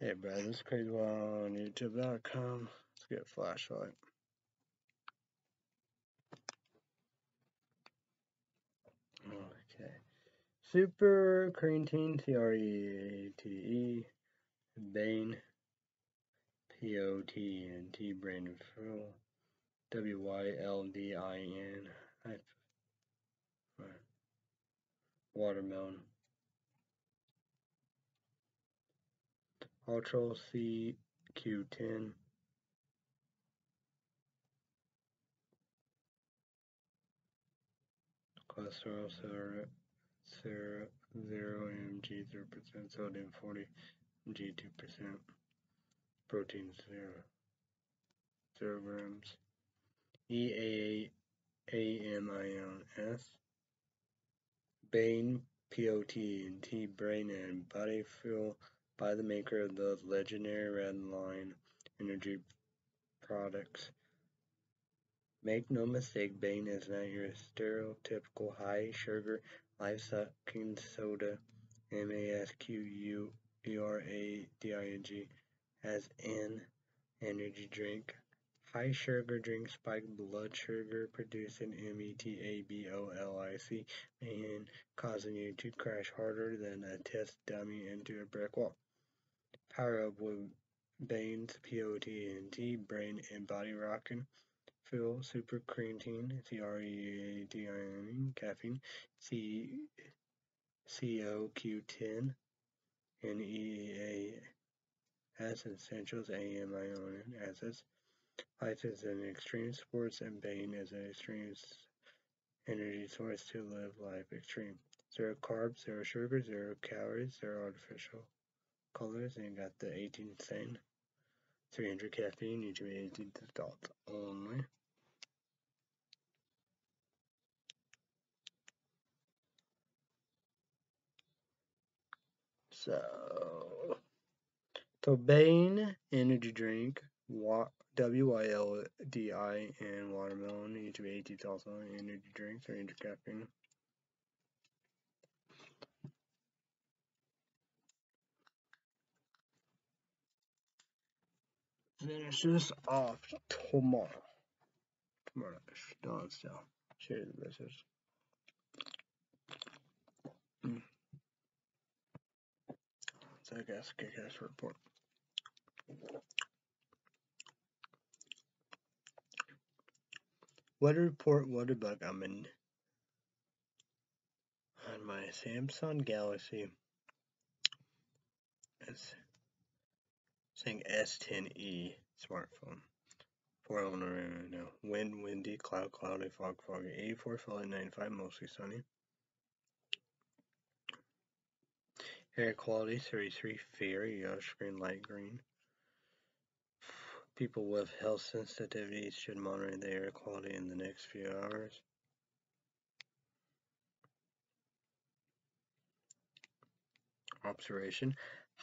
Hey, Brad, this is Crazy on YouTube.com. Let's get a flashlight. Okay. Super Creatine, T R E A T E, Bane, P O T N T, Brandon Fuel, W Y L D I N, Watermelon. Ultra CQ10 cholesterol syrup, syrup 0 mg 0% sodium 40 mg 2% protein 0 0 grams. EAAMIOS Bang POT and T brain and body fuel by the maker of the legendary Red Line energy products. Make no mistake, Bang is not your stereotypical high sugar, life sucking soda. M A S Q U E R A D I N G as an energy drink. High sugar drink spike blood sugar, producing metabolic and causing you to crash harder than a test dummy into a brick wall. Power Up with Bang's P-O-T-N-T, Brain and Body Rockin', Fuel, Super Creatine, C-R-E-A-D-I-N, Caffeine, C, C-O-Q-10, N-E-A-S, Essentials, A-M-I-O-N, acids. Life is an extreme sports and Bane is an extreme energy source to live life extreme. Zero carbs, zero sugar, zero calories, zero artificial colors and you got the 18 thing. 300 caffeine, need to be 18 adults only. So, so Bang energy drink, W-Y-L-D-I, and watermelon, to be 18 also energy drink, 300 caffeine. Finish this off tomorrow. Tomorrow. Share the message. Mm. So I guess kick ass report. Weather report, weather bug. I'm in on my Samsung Galaxy. It's saying S10e smartphone. Four owner right now. Wind, windy, cloud, cloudy, fog, foggy. 84, falling 95, mostly sunny. Air quality 33, fair, yellow screen, light green. People with health sensitivities should monitor the air quality in the next few hours. Observation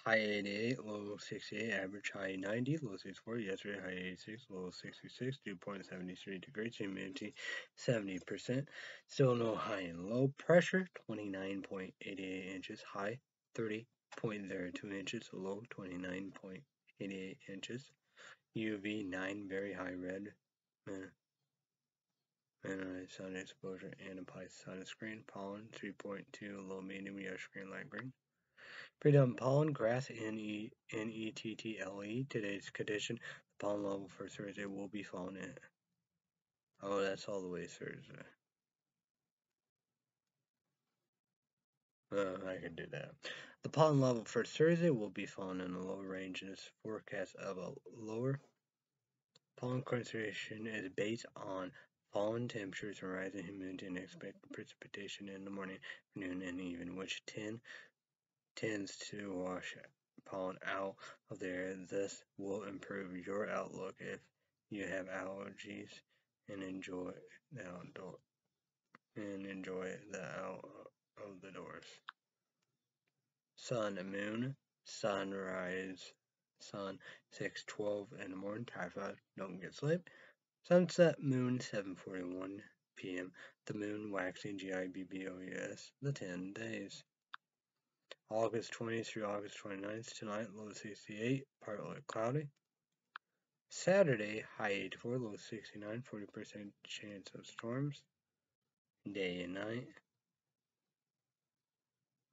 High 88, low 68, average high 90, low 64. Yesterday, high 86, low 66, dew point 73 degrees, humidity 70%. Still no high and low pressure, 29.88 inches, high 30.02 inches, low 29.88 inches. UV 9, very high red. Man, sun exposure and apply sunscreen. Pollen 3.2, low medium, yellow screen, light green. Freedom pollen, grass, N-E-N-E-T-T-L-E. Today's condition, the pollen level for Thursday will be falling in. Oh, that's all the way Thursday. Uh, I can do that. The pollen level for Thursday will be falling in the lower ranges. Forecast of a lower pollen concentration is based on pollen temperatures and rising humidity and expected precipitation in the morning, afternoon, and evening, which tend tends to wash pollen out of the air. This will improve your outlook if you have allergies and enjoy the outdoor and enjoy the out of the doors. Sun and moon, sunrise, sun 6:12 in the morning, typhoid, don't get sleep. Sunset, moon 7:41 p.m. The moon waxing GIBBOUS, the 10 days. August 20th through August 29th. Tonight, low 68, partly cloudy. Saturday, high 84, low 69, 40% chance of storms. Day and night.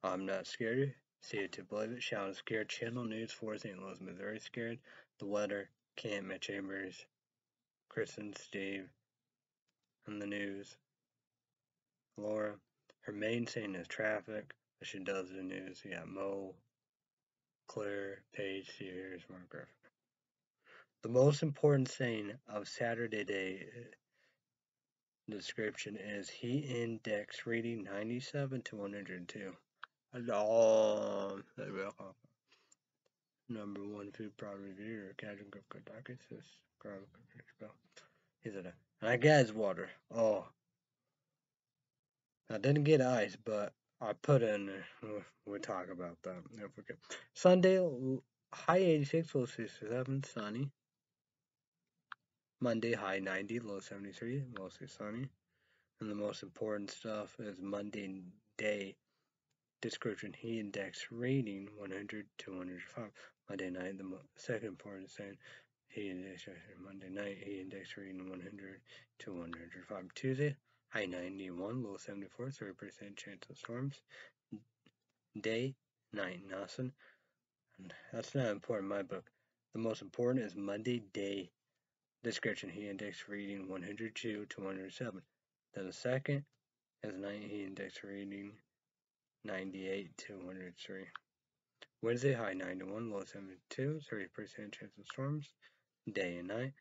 I'm not scared. See it to believe it. Shout scared. Channel News for St. Louis, Missouri scared. The weather. Can't Chambers. Kristen, Steve. And the news. Laura. Her main thing is traffic. She does the news. You got Mo, Claire, Paige, here's Mark Griffin. The most important thing of Saturday day uh, description is he index reading 97 to 102. Um, number one food product reviewer, Cajun Cook Kentucky, says spell. Is it and I got guess water. Oh. I didn't get ice, but I put in. We'll talk about that if we can. Sunday, high 86, low 67, sunny. Monday, high 90, low 73, mostly sunny. And the most important stuff is Monday day description heat index rating 100 to 105. Monday night, the second important saying heat index Monday night heat index rating 100 to 105. Tuesday, high 91, low 74, 30% chance of storms. Day, night, nothing. And that's not important in my book. The most important is Monday day description heat index reading 102 to 107. Then the second is night heat index reading 98 to 103. Wednesday high 91, low 72, 30% chance of storms, day and night.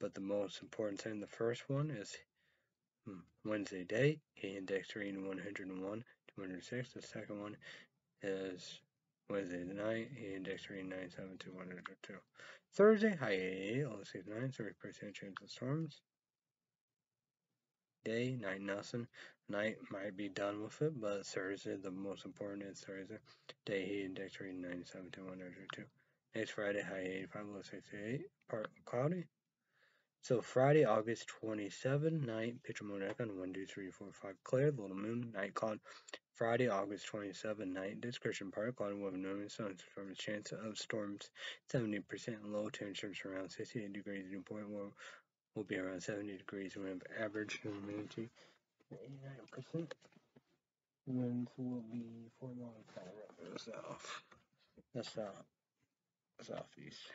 But the most important thing, the first one is Hmm. Wednesday day, heat index reading 101, 206. The second one is Wednesday night, index reading 97 to 102. Thursday, high 88, low 69, 30% chance of storms. Day, night, nothing. Night might be done with it, but Thursday, the most important is Thursday. Day heat index reading 97 to 102. Next Friday, high 85, low 68, partly cloudy. So Friday, August 27, night, picture mode icon 1, 2, 3, 4, 5, clear, little moon, night cloud. Friday, August 27, night, description, partly cloudy with no sun storms, chance of storms 70%, low temperatures around 68 degrees, dew point will, will be around 70 degrees, we have average humidity 89%. Winds will be 4 miles per hour south. That's south. Southeast.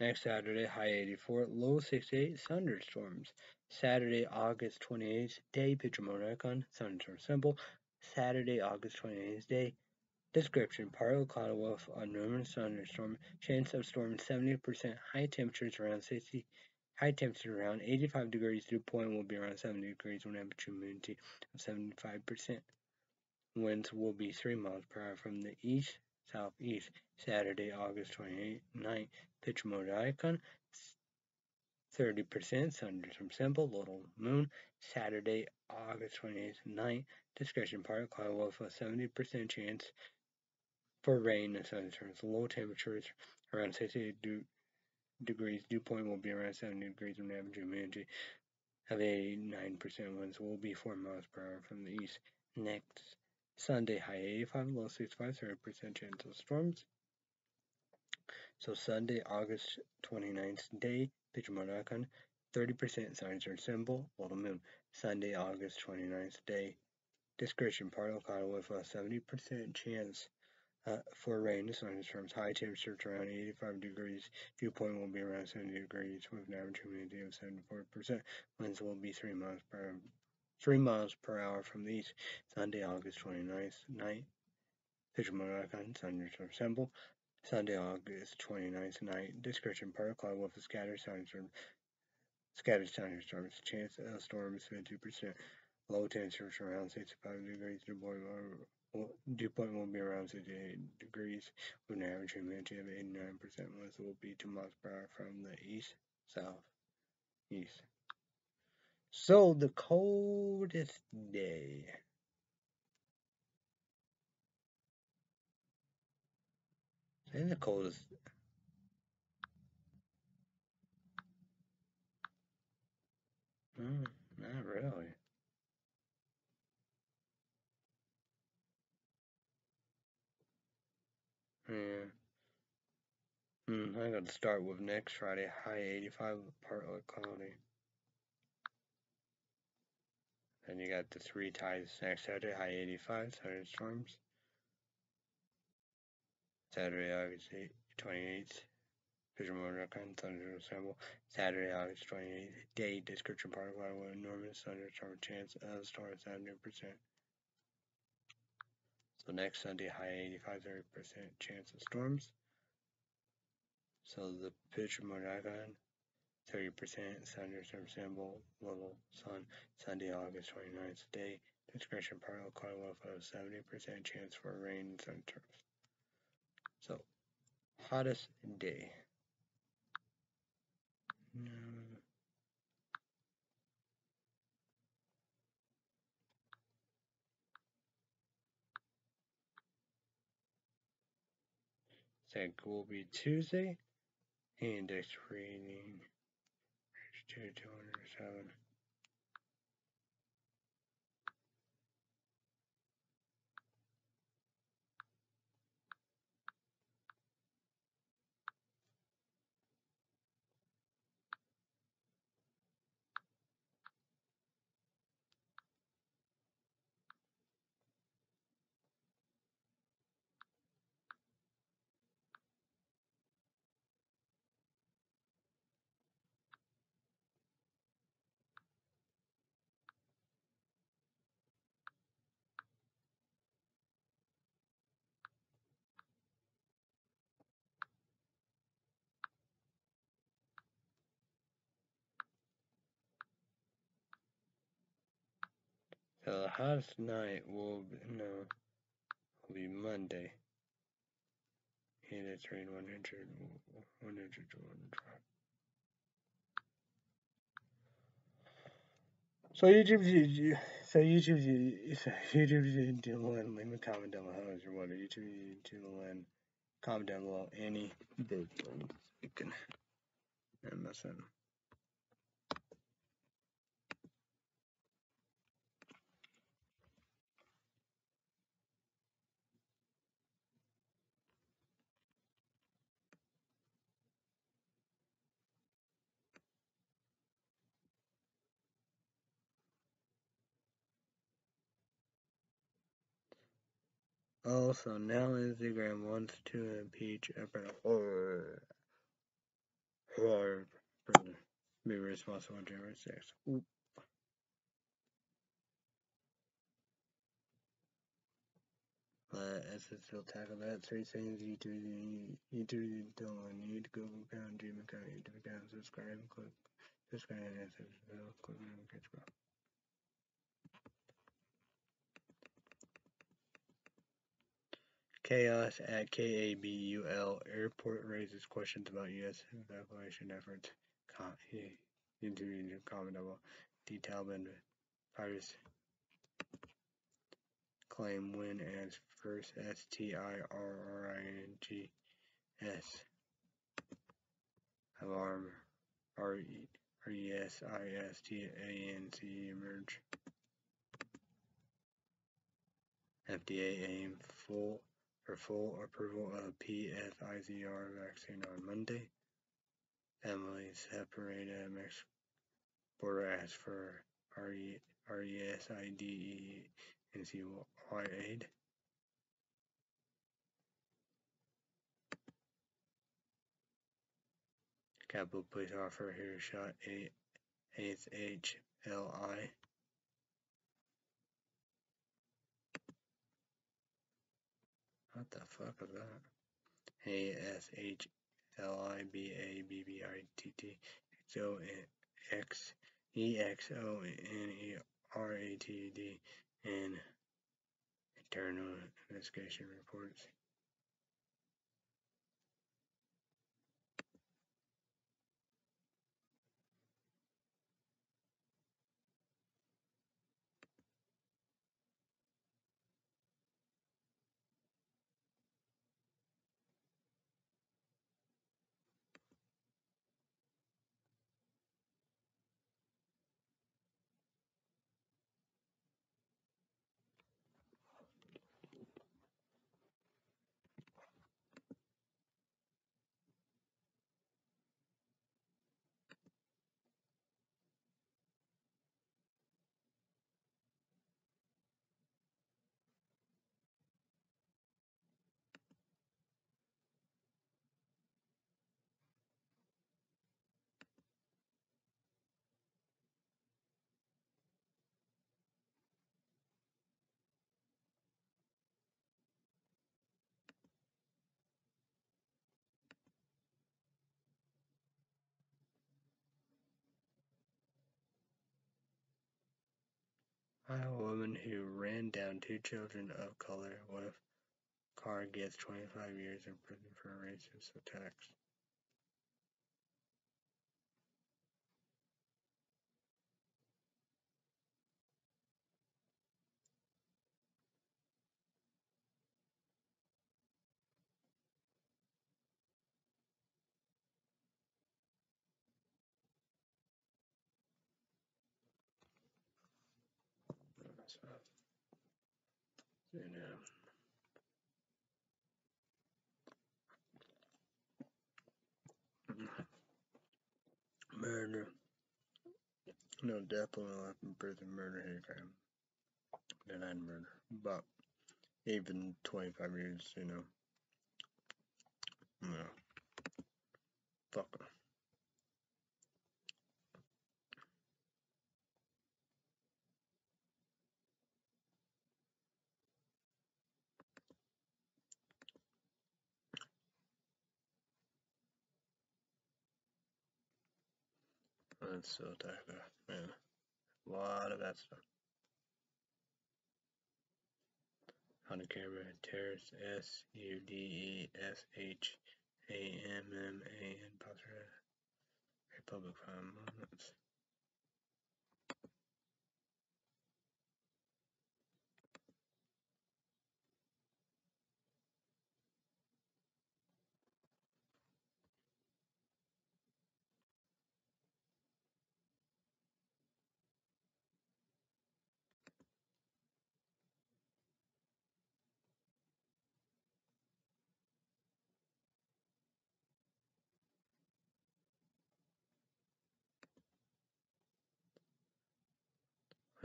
Next Saturday, high 84, low 68, thunderstorms. Saturday, August 28th, day, picture mode icon, thunderstorm symbol. Saturday, August 28th, day. Description, partly cloudy with a numerous thunderstorm, chance of storm 70%, high temperatures around 60, high temperature around 85 degrees, dew point will be around 70 degrees with temperature humidity of 75%. Winds will be 3 miles per hour from the east, southeast. Saturday, August 28th, night, pitch mode icon, 30% thunderstorm symbol, little moon. Saturday, August 28th, night, discretion part, cloud with a 70% chance for rain and thunderstorms. Low temperatures around 60 degrees. Dew point will be around 70 degrees with average humidity of 89% winds will be 4 miles per hour from the east. Next Sunday, high 85, low 65, 30% chance of storms. So Sunday, August 29th, day, icon, 30% thunderstorm symbol, little moon. Sunday, August 29th, day, Description: Partly cloudy with a 70% chance uh, for rain. Thunderstorms. High temperatures around 85 degrees. Dew point will be around 70 degrees with an average humidity of 74%. Winds will be 3 miles per hour. 3 miles per hour from the east. Sunday, August 29th, night. Picture icon, thunderstorm symbol. Sunday, August 29th, night. Description: Partly cloudy with scattered thunderstorm. Scattered thunderstorms. Chance of storms 52%. Low temperature around 65 degrees. Dew point, will, dew point will be around 68 degrees with an average humidity of 89%. Winds will be 2 miles per hour from the east, south, east. So the coldest day. I think the coldest. Mm, not really. Yeah. Hmm, I got to start with next Friday, high 85, partly cloudy. Then you got the three ties next Saturday, high 85, thunderstorms. Saturday, August 28th, Fisherman Reckon, thunder assemble. Saturday, August 28th, day description part of with enormous thunderstorm chance of storm 70%. So next Sunday, high 85, 30% chance of storms. So the mode icon, 30% thunderstorm symbol, little sun, Sunday, August 29th, day, discretion cloud of 70% chance for rain and thunderstorms. So, hottest day. Um, that will be Tuesday. Index reading to 207. Hottest night will be, no, will be Monday. And it's rain 100, 100 100. So YouTube, so YouTube, so YouTube, Dylan, leave a comment down below as what YouTube, Dylan, comment down below any big ones you can, and that's it. Also, now Instagram wants to impeach Evan or be responsible for January 6th. Oop. Uh, as it still tackle that, three things you do, you do don't need Google account, Gmail account, YouTube account, subscribe, click, subscribe, and subscribe, click on the catch Chaos at KABUL airport raises questions about U.S. evacuation efforts. Interview comment about and virus claim win as first S T I R R I N G S alarm R E S I S T A N C emerge. FDA aim full for full approval of PFIZR vaccine on Monday. Emily separated border asked for R-E-S-I-D-E-N-C-Y aid. Capitol Police offer here shot 8th HLI. What the fuck is that? A S H L I B A B B I T T X O X E X O N E R A T D and internal investigation reports. Iowa woman who ran down two children of color with car gets 25 years in prison for racist attacks. You know. Murder. No, definitely life in prison, murder, hate crime. Denied murder. But even 25 years, you know. No. Fuck 'em. That's so tough, man. A lot of that stuff. On the camera, terrorist S U D E S H A M M A N apostrophe Republic five moments.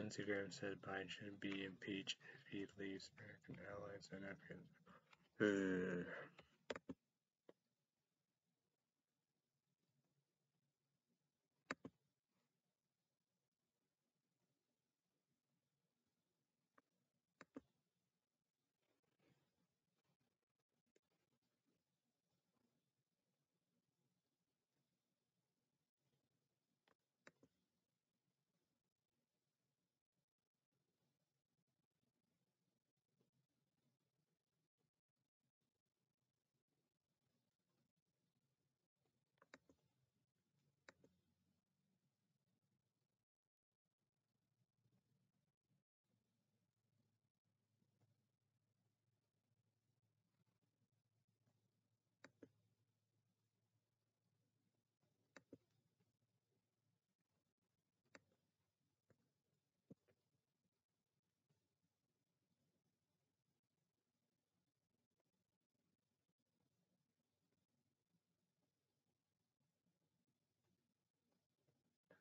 Instagram said Biden should be impeached if he leaves American allies and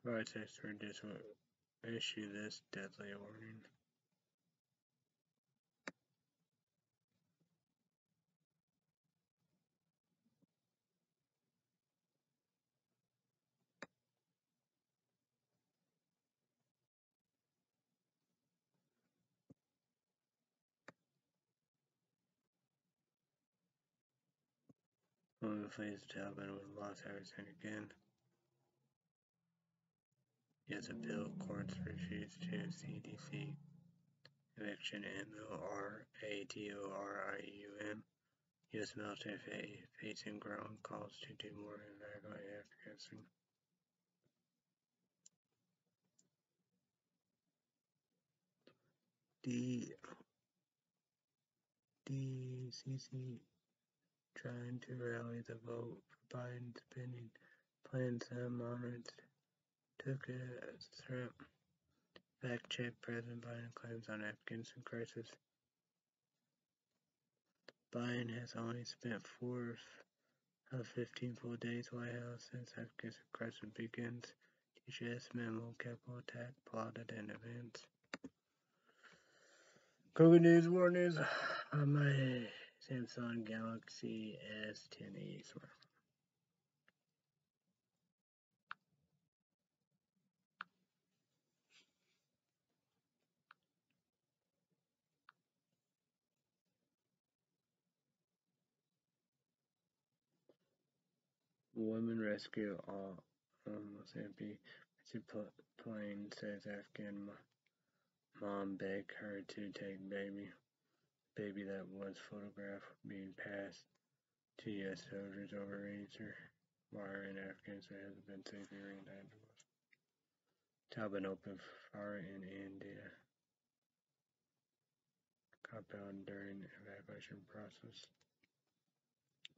Afghanistan. Rochester did issue this deadly warning. Flees the Taliban with lost everything again. Yes, appeal courts refused to CDC eviction M-O-R-A-T-O-R-I-U-M. U.S. military fa- facing ground calls to do more in Afghanistan. D DCC trying to rally the vote for Biden spending plans some moderates took a threat. Fact check President Biden claims on Afghanistan crisis. Biden has only spent four of 15 full days White House since Afghanistan crisis begins. DHS memo capital attack plotted in advance. COVID news, war news on my Samsung Galaxy S10e. Women rescue all almost empty plane says Afghan Mom begged her to take baby. Baby that was photographed being passed to U.S. soldiers over Razor wire in Afghanistan has been safely reunited Taliban opened fire in India compound during evacuation process.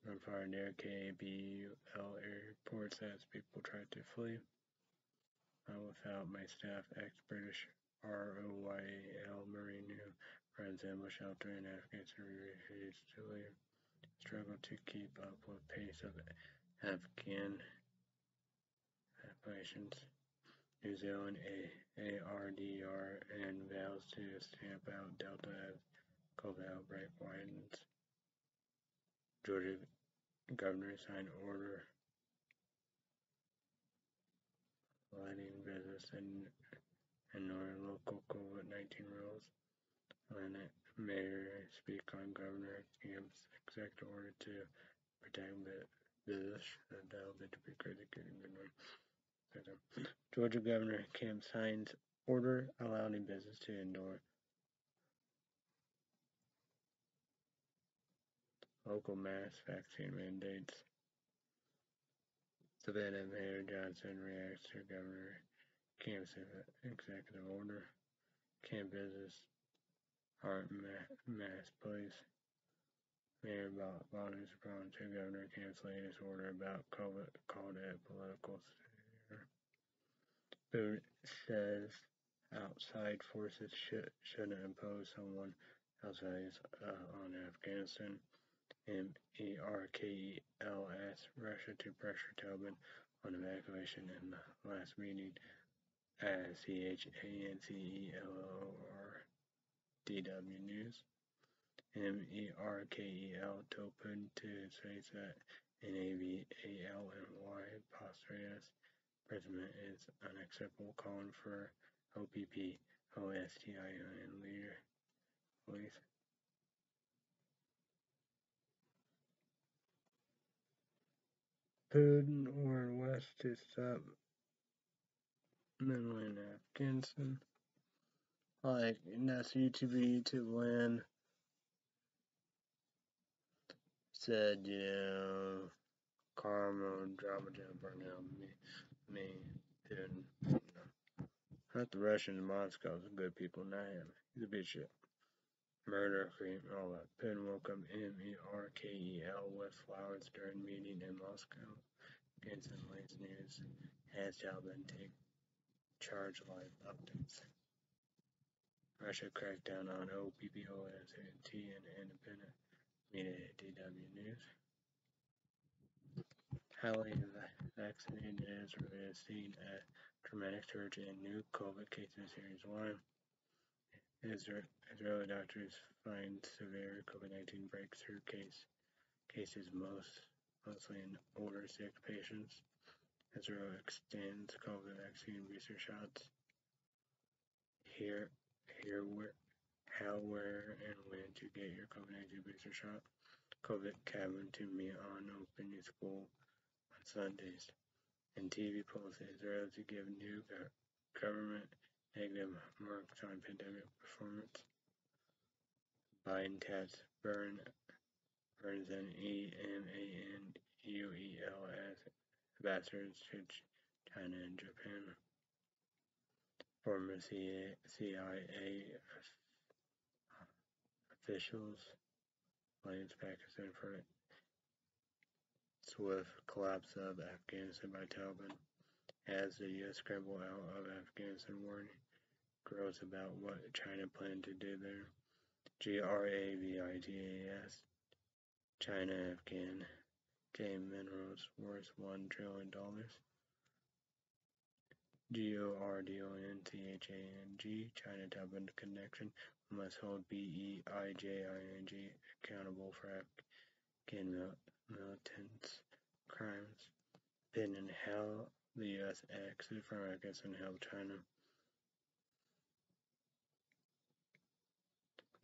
Gunfire near KBUL airports as people tried to flee. Without my staff, ex-British ROYAL Marine who runs ambush shelter in Afghanistan refused to leave. Struggled to keep up with pace of Afghan operations. New Zealand ARDR and vows to stamp out Delta as COVID outbreak widens. Georgia governor signed order letting business and ignore local COVID-19 rules. Atlanta mayor speak on Governor Kemp's executive order to protect the business and that'll be to be critical. Georgia Governor Kemp signs order allowing business to endure local mass vaccine mandates. Savannah Mayor Johnson reacts to Governor Kemp's executive order. Camp business aren't mass police. Mayor Baldwin responded to Governor Kemp's latest order about COVID, called it political Boone says outside forces should, shouldn't impose someone else's uh, on Afghanistan. M-E-R-K-E-L-S, Russia to pressure Taliban on evacuation in the last meeting as C-H-A-N-C-E-L-O-R-D-W News. M-E-R-K-E-L Topun to say that N-A-V-A-L-M-Y Postrias President is unacceptable calling for OPP, leader police. Putin or West to stop in Afghanistan. Like, that's YouTube, YouTube land. Said, you know, karma, drama, jump, burn out me, me, Putin. Not the Russians, Moscow's good people, not him. He's a bitch. Murder, cream, all that. Putin welcomed M-E-R-K-E-L with flowers during meeting in Moscow. The latest news has Taliban take charge live updates. Russia cracked down on OPPOST and independent media DW News. Highly vaccinated Israel is seen a dramatic surge in new COVID cases. Series 1. Israeli doctors find severe COVID-19 breakthrough case cases most mostly in older sick patients. Israel extends COVID vaccine booster shots. Here, here, where, how, where, and when to get your COVID-19 booster shot. COVID cabin to me on opening school on Sundays. And TV polls Israel to give new government negative marks on pandemic performance. Biden taps burn burns an E M A N U E L as ambassadors to China and Japan. Former CIA uh, officials blames Pakistan for swift collapse of Afghanistan by Taliban as the U.S. scramble out of Afghanistan warning grows about what China planned to do there. G-R-A-V-I-T-A-S China Afghan game minerals worth $1 trillion. G-O-R-D-O-N-T-H-A-N-G China Taliban connection must hold B-E-I-J-I-N-G accountable for Afghan militants' crimes. Been in hell the U.S. exit from Afghanistan helped China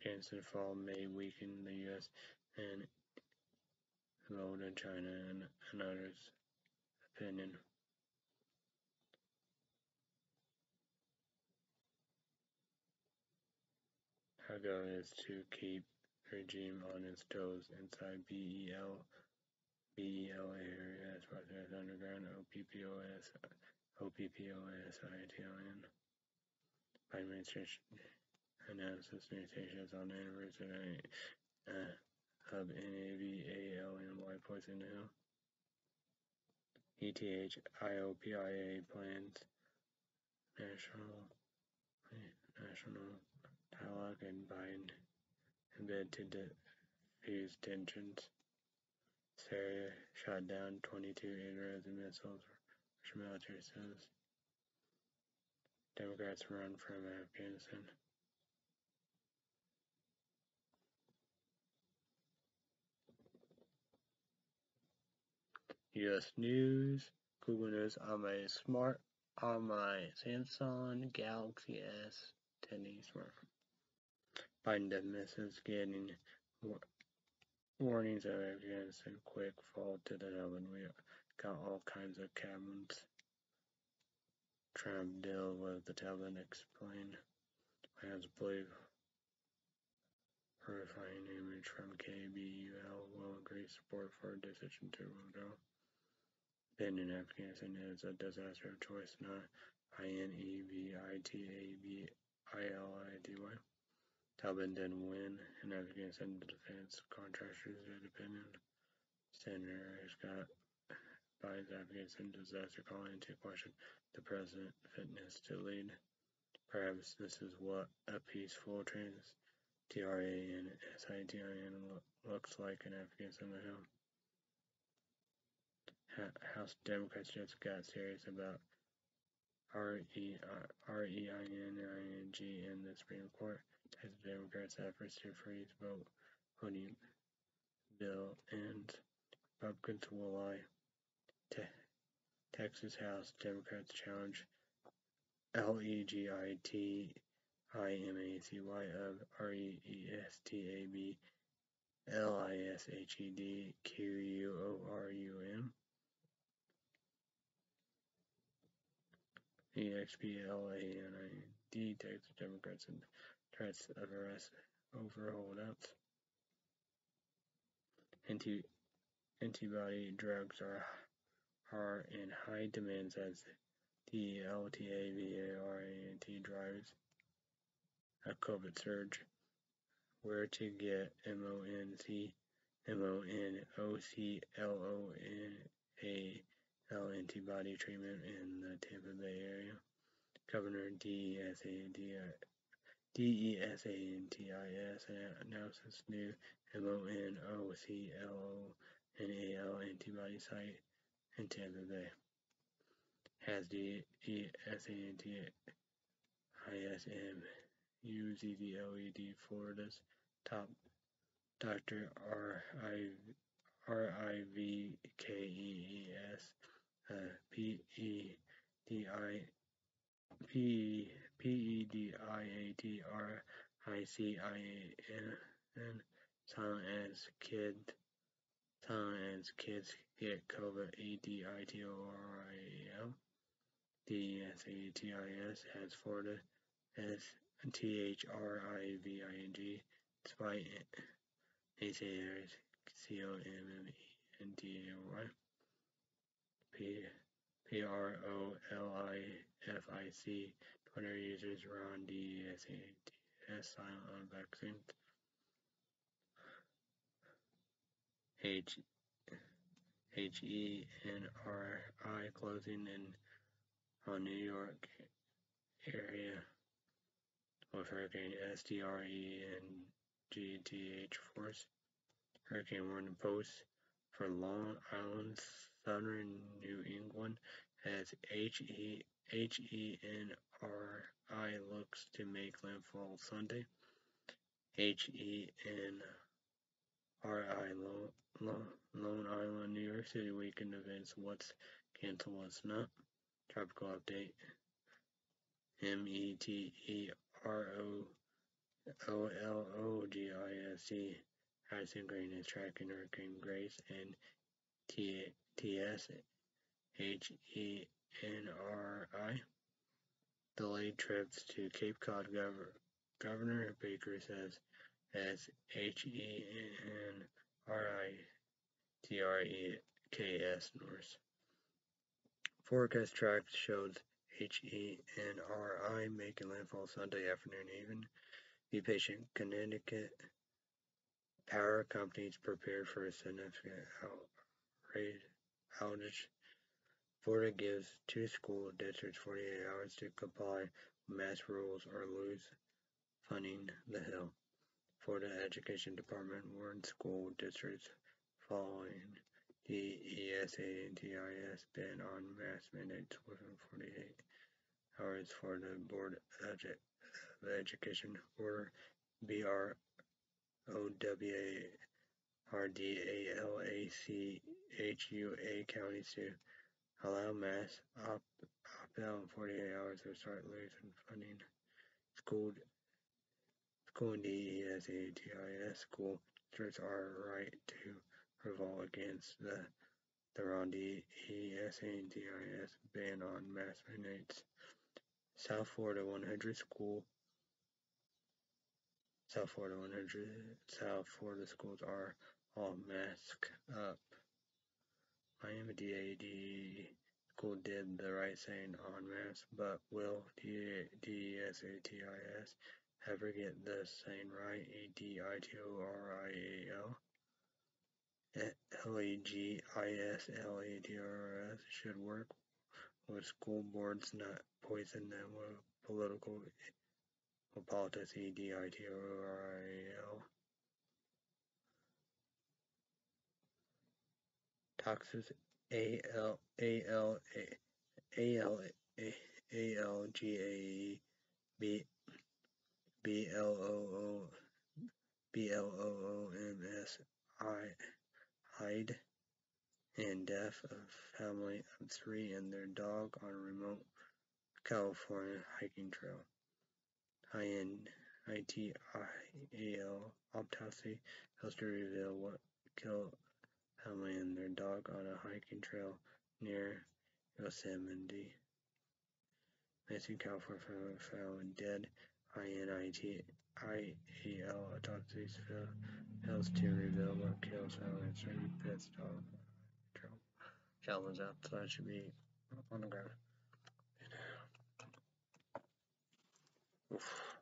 Afghanistan fall may weaken the U.S. and in China and another's opinion. goal is to keep regime on its toes inside BEL, BEL area as far as underground OPPOS, OPPOS, ITLN. By administration analysis mutations on the anniversary uh, of NAVALNY Poison Hill. ETH IOPIA plans national national dialogue and bind embed to defuse tensions. Syria shot down 22 Israeli missiles, Russian military says. Democrats run from Afghanistan. U.S. News, Google News on my smart, on my Samsung Galaxy S10e smartphone. Biden dismisses getting warnings of Afghanistan quick fall to the Taliban. We got all kinds of cabins. Trump deal with the Taliban explain. Plans believe horrifying image from KBUL will agree support for a decision to oh withdraw. Then in Afghanistan is a disaster of choice, not I-N-E-V-I-T-A-B-I-L-I-D-Y. Taliban didn't win in Afghanistan. The defense contractors independent Senator Scott Biden's Afghanistan disaster calling into question the president's fitness to lead. Perhaps this is what a peaceful trans T-R-A-N-S-I-T-I-N looks like in Afghanistan. House Democrats just got serious about R-E-I-N-I-N-G uh, in the Supreme Court as Democrats' efforts to freeze vote voting bill and Republicans will lie. Te Texas House Democrats challenge L-E-G-I-T-I-M-A-C-Y of R-E-E-S-T-A-B L-I-S-H-E-D-Q-U-O-R-U-M EXPLANID Texas Democrats and threats of arrest over holdouts. Anti antibody drugs are are in high demand as the LTAVARANT drives a COVID surge. Where to get MONC MONOCLONA L antibody treatment in the Tampa Bay area. Governor DESANTIS announces new MONOCLONAL antibody site in Tampa Bay. Has DESANTISM Florida's top doctor R-I-V-K-E-E-S P E D I P P E D I A T R I C I A N silent as kid silent as kids get COVID A D I T O R I A L D S A T I S has Florida S T H R I V I N G despite naysayers C O M M E N D A Y P R O L I F I C Twitter users Ron D S A T S silent on vaccine. H H E N R I closing in on New York area with Hurricane S T R E and G T H force. Hurricane warning post for Long Island Southern New England as H-E-H-E-N-R-I looks to make landfall Sunday. H-E-N-R-I Long Island, New York City weekend events. What's canceled, what's not. Tropical update. M-E-T-E-R-O-O-L-O-G-I-S-E. Hurricane Green is tracking Hurricane Grace and T T-S H-E-N-R-I. Delayed trips to Cape Cod Governor Baker says as H E N R I T R E K S Norse. Forecast track shows H E N R I making landfall Sunday afternoon even. Be patient. Connecticut power companies prepared for a significant outage. Florida gives two school districts 48 hours to comply with mask rules or lose funding the Hill. Florida Education Department warned school districts following the ESATIS ban on mask mandates within 48 hours for the Board of Education or BR OWARDALACHUA counties to allow mass opt-out in 48 hours or start losing funding. School School DESATIS school districts are right to revolt against the the Rondi ESATIS ban on mass mandates. South Florida 100 school South Florida 100 South Florida schools are Oh, all masked up. Miami Dade school did the right thing on mask, but will DESATIS ever get the saying right? A-D-I-T-O-R-I-A-L L-E-G-I-S-L-A-T-R-S should work with school boards not poison them with political politics E-D-I-T-O-R-I-A-L Taxes A-L I hide and death of family of three and their dog on a remote California hiking trail. High-end ITIAL autopsy helps to reveal what killed family and their dog on a hiking trail near Yosemite. Missing California found dead. INITIAL autopsies fails to reveal what kills and three pets dog trail. Challenge outside should be on the ground. Oof.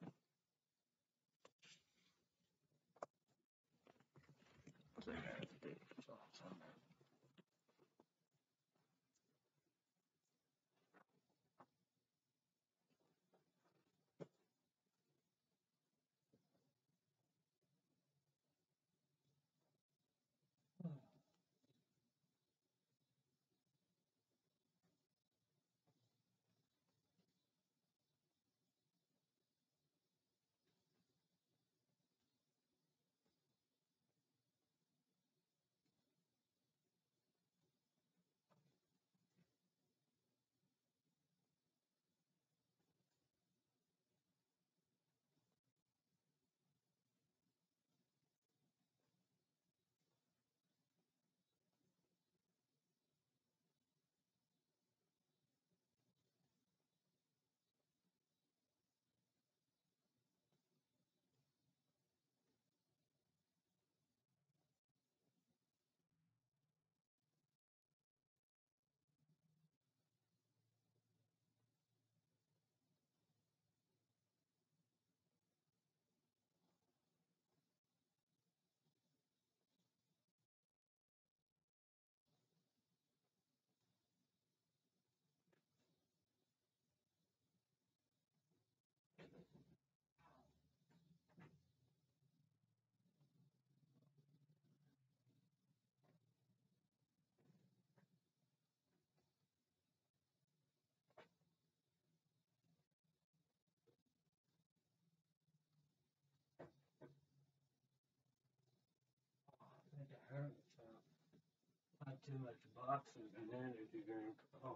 Too much boxing and energy drink. Oh,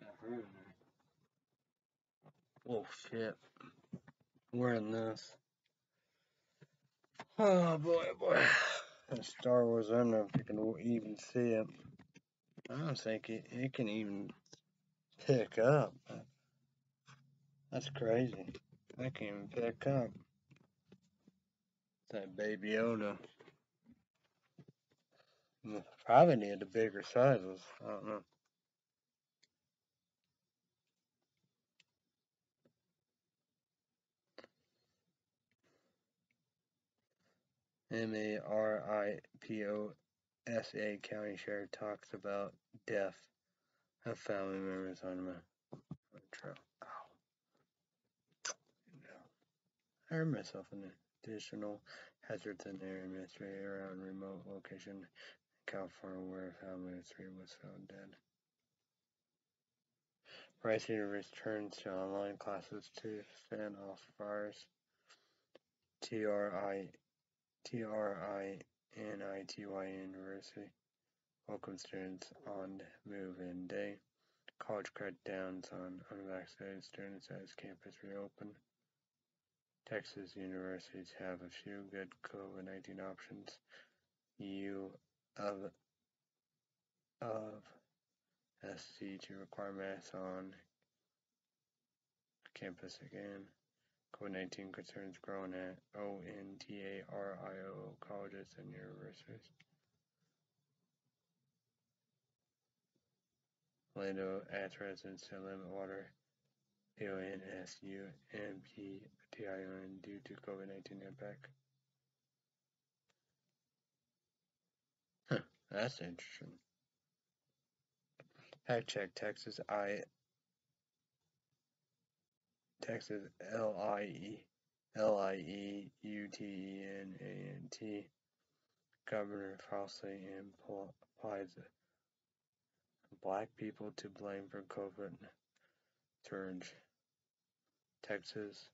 got there. Oh shit. Wearing this. Oh boy, boy. Star Wars, I don't know if you can even see it. I don't think it, it can even pick up. That's crazy. I can't even pick up. That baby Yoda. Probably need the bigger sizes. I don't know. M A R I P O S A County Sheriff talks about death of family members on a trail. Ow. I hurt myself in additional hazards in the area mystery around remote location California where a family of three was found dead. Rice University turns to online classes to fend off virus. TRI TRINITY University welcomes students on move-in day. College crackdowns on unvaccinated students as campus reopen. Texas universities have a few good COVID-19 options. U of of SC to require masks on campus again. COVID-19 concerns growing at ONTARIO colleges and universities. Orlando residents to limit water PONSUMPTION due to COVID-19 impact. That's interesting. Fact check Texas I Texas L I E L I E U T E N A N T Governor falsely implies black people to blame for COVID surge. Texas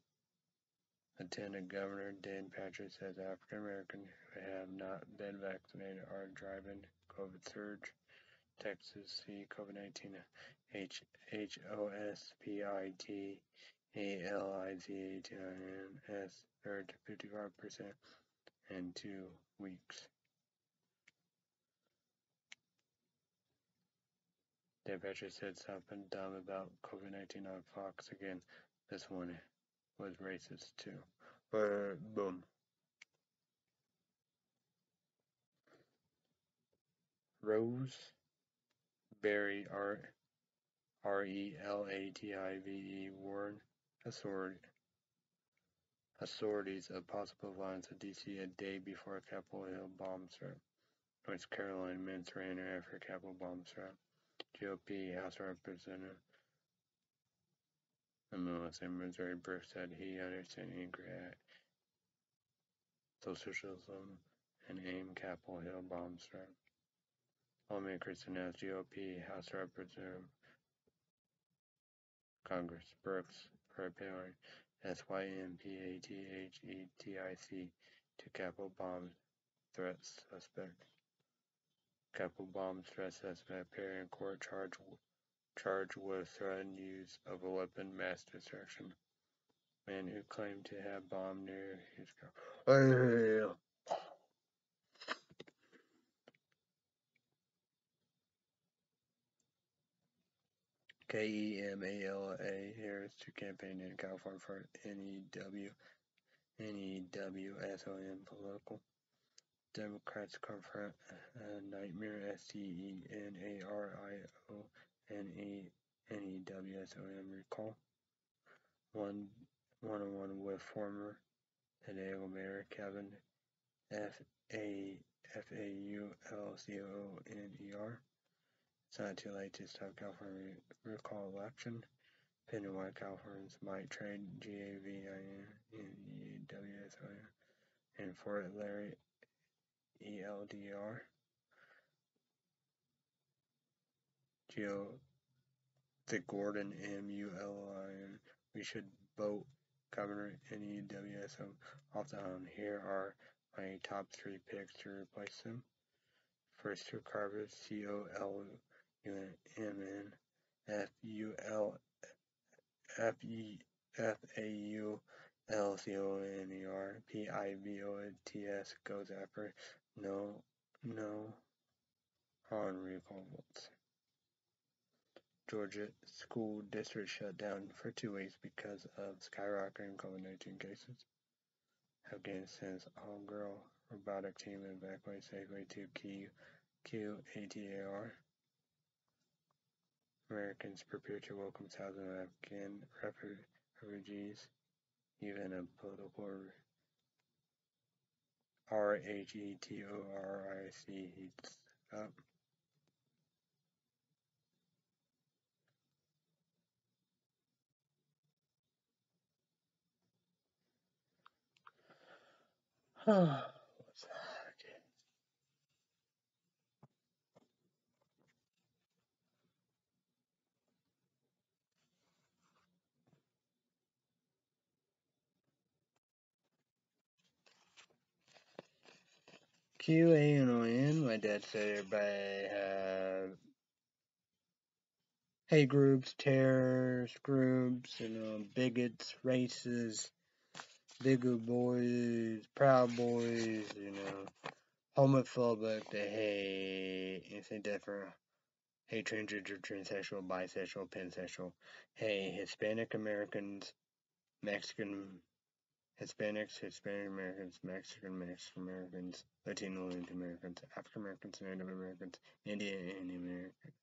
Lieutenant Governor Dan Patrick says African Americans who have not been vaccinated are driving COVID surge. Texas see COVID 19 H H O S P I T A L I Z A T I N S surge 55% in two weeks. Dan Patrick said something dumb about COVID 19 on Fox again this morning. Was racist too. Uh, boom. Rose Berry R R E L A T I V E Warren Authority authorities of possible violence in DC a day before a Capitol Hill bomb threat. North Carolina men surrender after Capitol bomb threat. GOP House Representative Melissa Missouri Burke said he understood angry at socialism and aim Capitol Hill bomb threat. Lawmakers announced GOP House Representative Congress Brooks preparing S-Y-M-P-A-T-H-E-T-I-C to Capitol bomb threat suspect. Capitol bomb threat suspect appearing in court charged charged with threatened use of a weapon mass destruction. Man who claimed to have bombed near his car. K E M A L A Harris to campaign in California for NEW NEWSON political. Democrats confront a nightmare S T E N A R I O N E N E W S O N recall. One one on one with former Hidalgo Mayor Kevin F A F A U L C O N E R. It's not too late to stop California recall election. Depending why Californians might trade G-A-V-I-N-E-W-S-O-N and Fort Larry E-L-D-R. Geo the Gordon M-U-L-I-N. We should vote Governor N-E-W-S-O off the island. Here are my top three picks to replace them. First two Carver, C-O-L U M N F U L F E F A U L C O N E R P I V O T S goes after no no on recall votes. Georgia school district shut down for two weeks because of skyrocketing COVID-19 cases. Afghanistan's all-girl robotic team evacuates safely to Q, QATAR. Americans prepare to welcome thousands of Afghan refugees, even a political R-H-E-T-O-R-I-C heats up. What's that? QAnon, my dad said everybody have hate groups, terrorist groups, you know, bigots, races, bigot boys, proud boys, you know, homophobic, they hate anything different. Hate transgender, transsexual, bisexual, pansexual. Hey, Hispanic Americans, Mexican Hispanics, Hispanic Americans, Mexican, Mexican Americans, Latino, Latin Americans, African Americans, Native Americans, Indian, Indian Americans,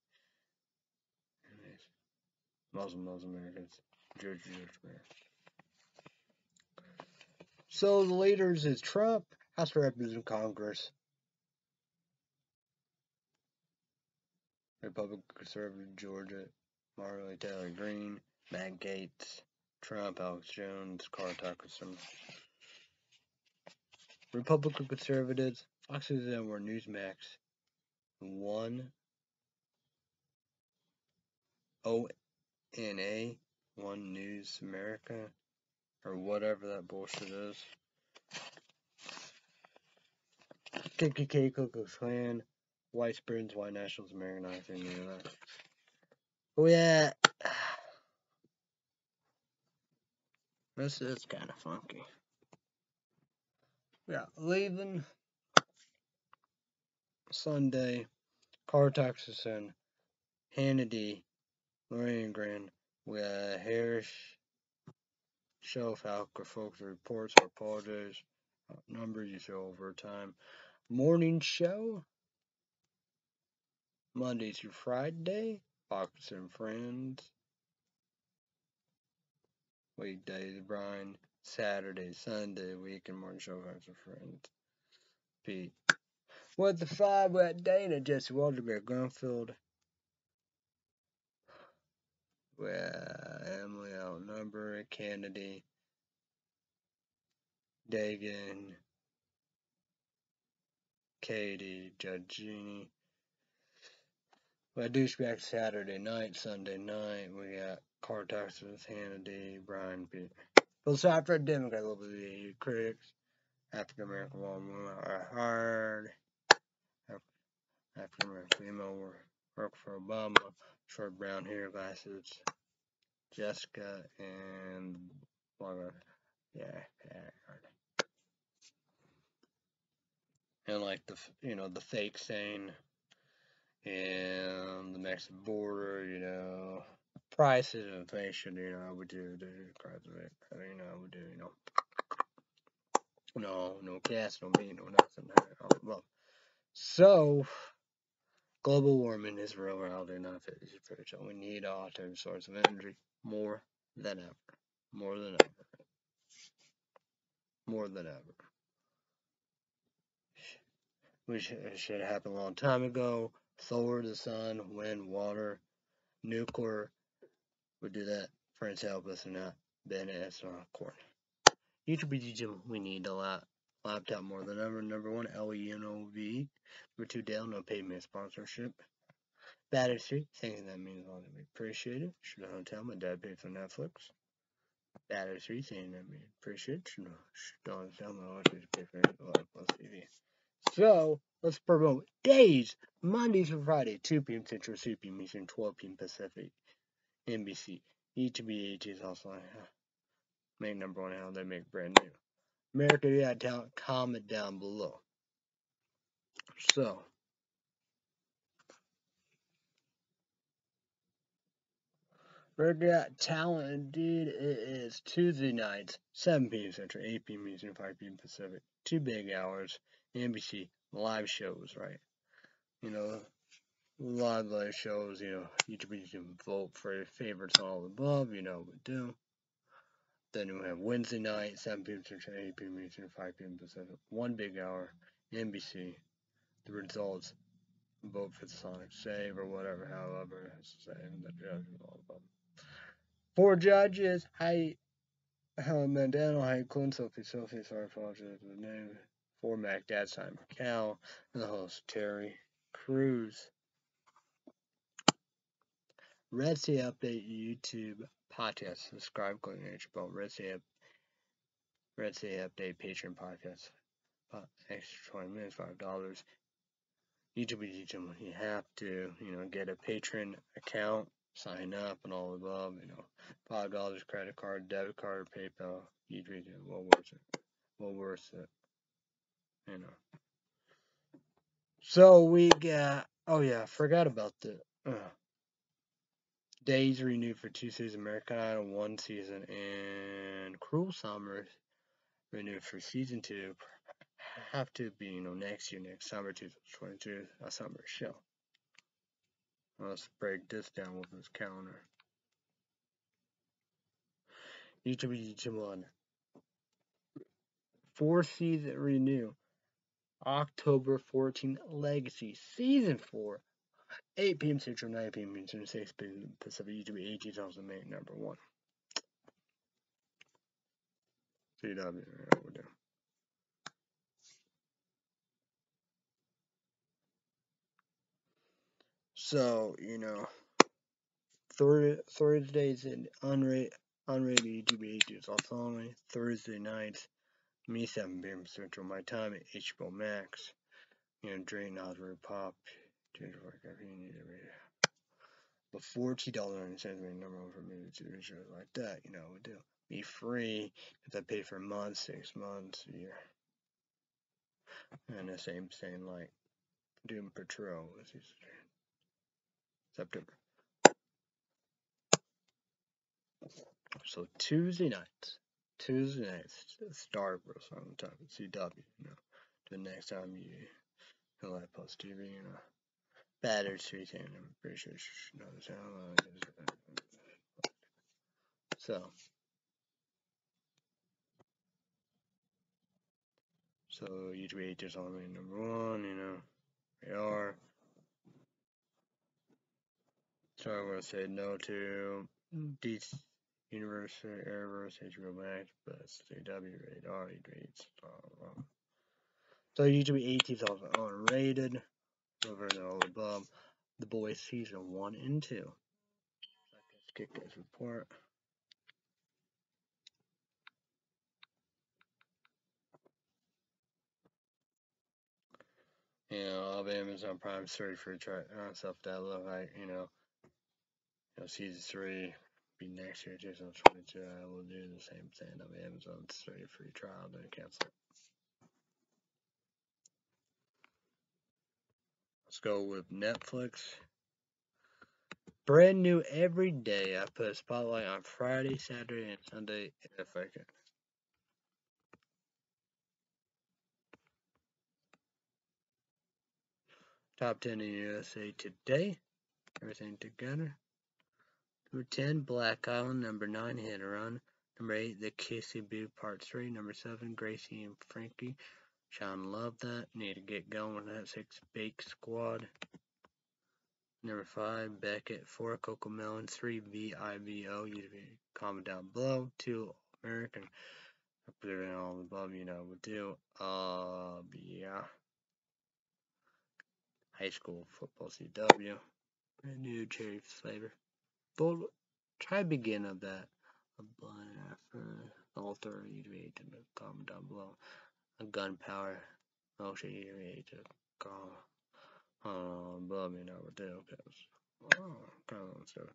Muslim, Muslim Americans, Jewish, Jewish Americans. So the leaders is Trump, House of Representatives, Congress, Republican Conservative Georgia, Marley Taylor Green, Matt Gaetz, Trump, Alex Jones, Carl Tuckerson. Republican conservatives, Fox News Network, Newsmax, one ONA, One News America, or whatever that bullshit is. KKK, Ku Klux Klan, White Springs, White Nationals, American any of that. Oh yeah. This is kind of funky. Yeah, leaving Sunday, Carl Tuckerson, Hannity, Lorraine Green, we got Harris, Show Falco, folks reports or apologize. Uh, number you show over time. Morning show, Monday through Friday, Fox and Friends. Weekdays, Brian. Saturday, Sunday, weekend morning show, Fox and Friends. Pete. What the five at Dana, Jesse Walterberg, Grunfield. Well, Emily outnumbered, Kennedy, Dagen, Katie, Judge Jeannie. Well, douchebag Saturday night, Sunday night, we got Carl Texas, Hannity, Brian P. Philosopher, Democrat, a little bit of the critics, African American woman are hard, African American female work for Obama, short brown hair, glasses, Jessica, and yeah, yeah, and like the you know the fake saying and the Mexican border, you know, prices, inflation, you know, we do the crimes of it, uh, you know, we do, you know, no, no gas, no meat, no nothing, so global warming is real reality, not future. We need alternative source of energy more than ever, more than ever, more than ever which should have happened a long time ago. Solar, the sun, wind, water, nuclear would do that. Friends help us and not Bennett, that's not corn. YouTube we need a lot. Laptop more than ever. Number one, LENOV. Number two, Dell, no payment sponsorship. Battery Street, thinking that means a to be appreciated. Should I not tell my dad paid for Netflix. Battery Street, saying that means appreciated. Should I not tell my wife paid for Netflix plus TV. So let's promote days Monday through Friday, 2 p.m. Central, 3 p.m. Eastern, 12 p.m. Pacific. NBC. ETBH is also make number one how they make brand new. America yeah, Talent, comment down below. So Got talent indeed. It is Tuesday nights, 7 p.m. Central, 8 p.m. Eastern, 5 p.m. Pacific. Two big hours. NBC live shows, right? You know, live live shows. You know, you can vote for your favorites all above. You know, we do. Then we have Wednesday night, 7 p.m. Central, 8 p.m. Eastern, 5 p.m. Pacific. One big hour. NBC. The results. Vote for the Sonic Save or whatever, however, it's the judge all above. Four judges. Hey, Helen Mandano, Hey, Clint, Sophie, Sophie, sorry for the name. Four Mac, Dad's Time, Cal, and the host, Terry Crews. Red Sea Update YouTube podcast. Subscribe, click on about Red Sea, Red Sea Update Patreon podcast. Extra 20 minutes, $5. YouTube, YouTube, you have to, you know, get a patron account sign up and all the above, you know, five dollars credit card, debit card, PayPal, you treat it well worth it. Well worth it. You know. So we got oh yeah, forgot about the uh, days renewed for two seasons American Idol one season and Cruel Summer renewed for season two have to be, you know, next year, next summer, 2022, a summer show. Let's break this down with this counter. One. Four season renew. October 14 Legacy Season 4. 8 p.m. Central, 9 p.m. Eastern, 6 p.m. Pacific. YouTube 80,000 main number one. CW, we're doing. So, you know, Thursdays and unrated, unrated YouTube ages also only eh? Thursday nights, me 7 p.m. Central, my time at HBO Max. You know, Drake, Osbury, Pop, But forty dollars ninety cents number one for movies and shows like that, you know, would do. Be free. If I pay for a month, six months, a year. And the same thing like Doom Patrol September. So Tuesday nights, Tuesday nights, Star Wars on the top of CW, you know, the next time you he'll have post TV, you know, Battered Street, and I'm pretty sure you know the channel. Uh, so, so YouTube ages on number one, you know, they are. So I'm to say no to DC Universal Airverse HBO Max, but CW Radar rates. So usually 18,000 unrated. Over and all above. The Boys season one and two. Let's get this report. You know, all of Amazon Prime 30 free trial stuff that look like, you know, you know, season three be next year, 2022. I will do the same thing on Amazon's 30 free trial, then cancel it. Let's go with Netflix. Brand new every day. I put a spotlight on Friday, Saturday, and Sunday if I can. Top 10 in USA Today. Everything together. Number 10, Black Island. Number 9, Hit and Run. Number 8, The Boo Part 3. Number 7, Gracie and Frankie. Sean love that. Need to get going with that 6, Bake Squad. Number 5, Beckett. 4, CoComelon. 3, VIVO. You can comment down below. 2, American. I put it in all above, you know, would do. Uh, yeah. High school football CW. Brand new cherry flavor. But try begin of that. A blind after alter you rate to comment down below. A gunpowder. Show you rate to comment uh, below me now with the oh kind of so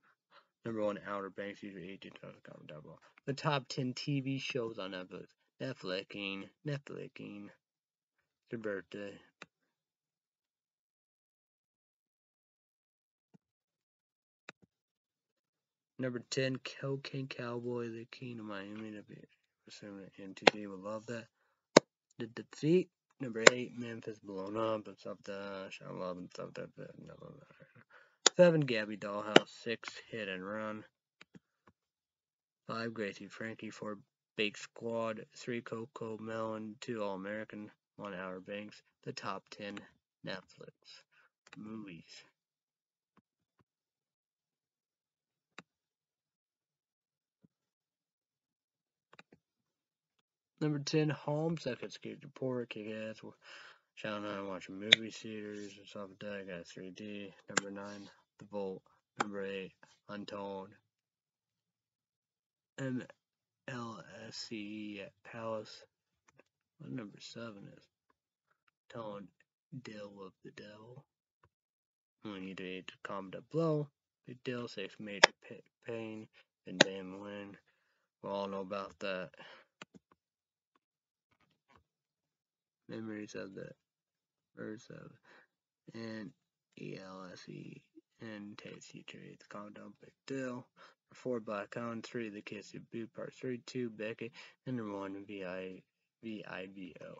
number one Outer Banks user agent comment down below. The top ten TV shows on Netflix. Netflixing, Netflixing. It's your birthday. Number 10, Cocaine Cowboy, the King of Miami. MTV would love that. The defeat. Number 8, Memphis blown up. It's up to Sean Love and stuff that. Seven, Gabby Dollhouse. Six, Hit and Run. Five, Gracie Frankie. Four, Bake Squad. Three, CoComelon. Two, All American. One, Outer Banks. The top ten Netflix movies. Number 10, Home, Second Skate Report, Kick Ass, Channel 9, watching movie theaters, Soft Deck, got 3D. Number 9, The Vault. Number 8, Untold. MLSE at Palace. What number 7 is? Tone Deal with the Devil. You need to combat a blow, big deal, safe major pain, and damn win. We all know about that. Memories of the verse of and ELSE and Treats. Calm down, big deal. Four Black Hound, three The Kiss of Boot, Part three, two Beckett, and number one VI VIVO.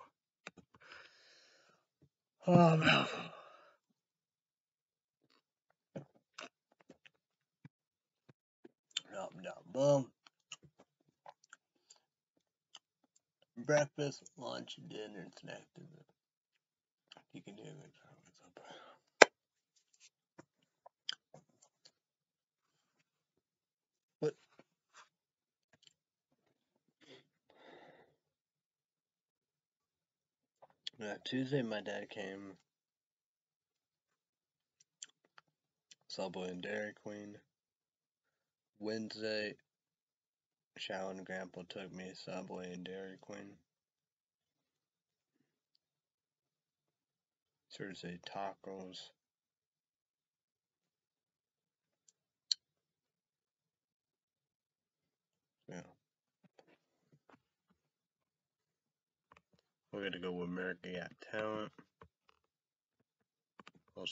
Oh man. Nom nom boom. Breakfast, lunch, dinner, and snack. You can do it. Uh, Tuesday, my dad came. Subway and Dairy Queen. Wednesday, Shao and Grandpa took me to Subway and Dairy Queen. Thursday tacos. Yeah. We're gonna go with America Got Talent. We'll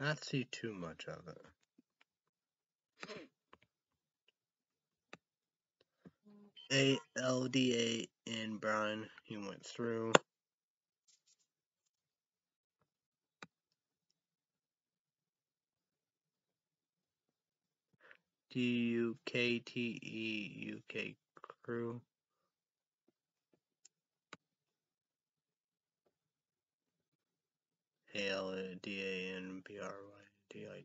not see too much of it. A L D A and Brian, he went through. D U K T E U K crew. A L D A N B R Y D I.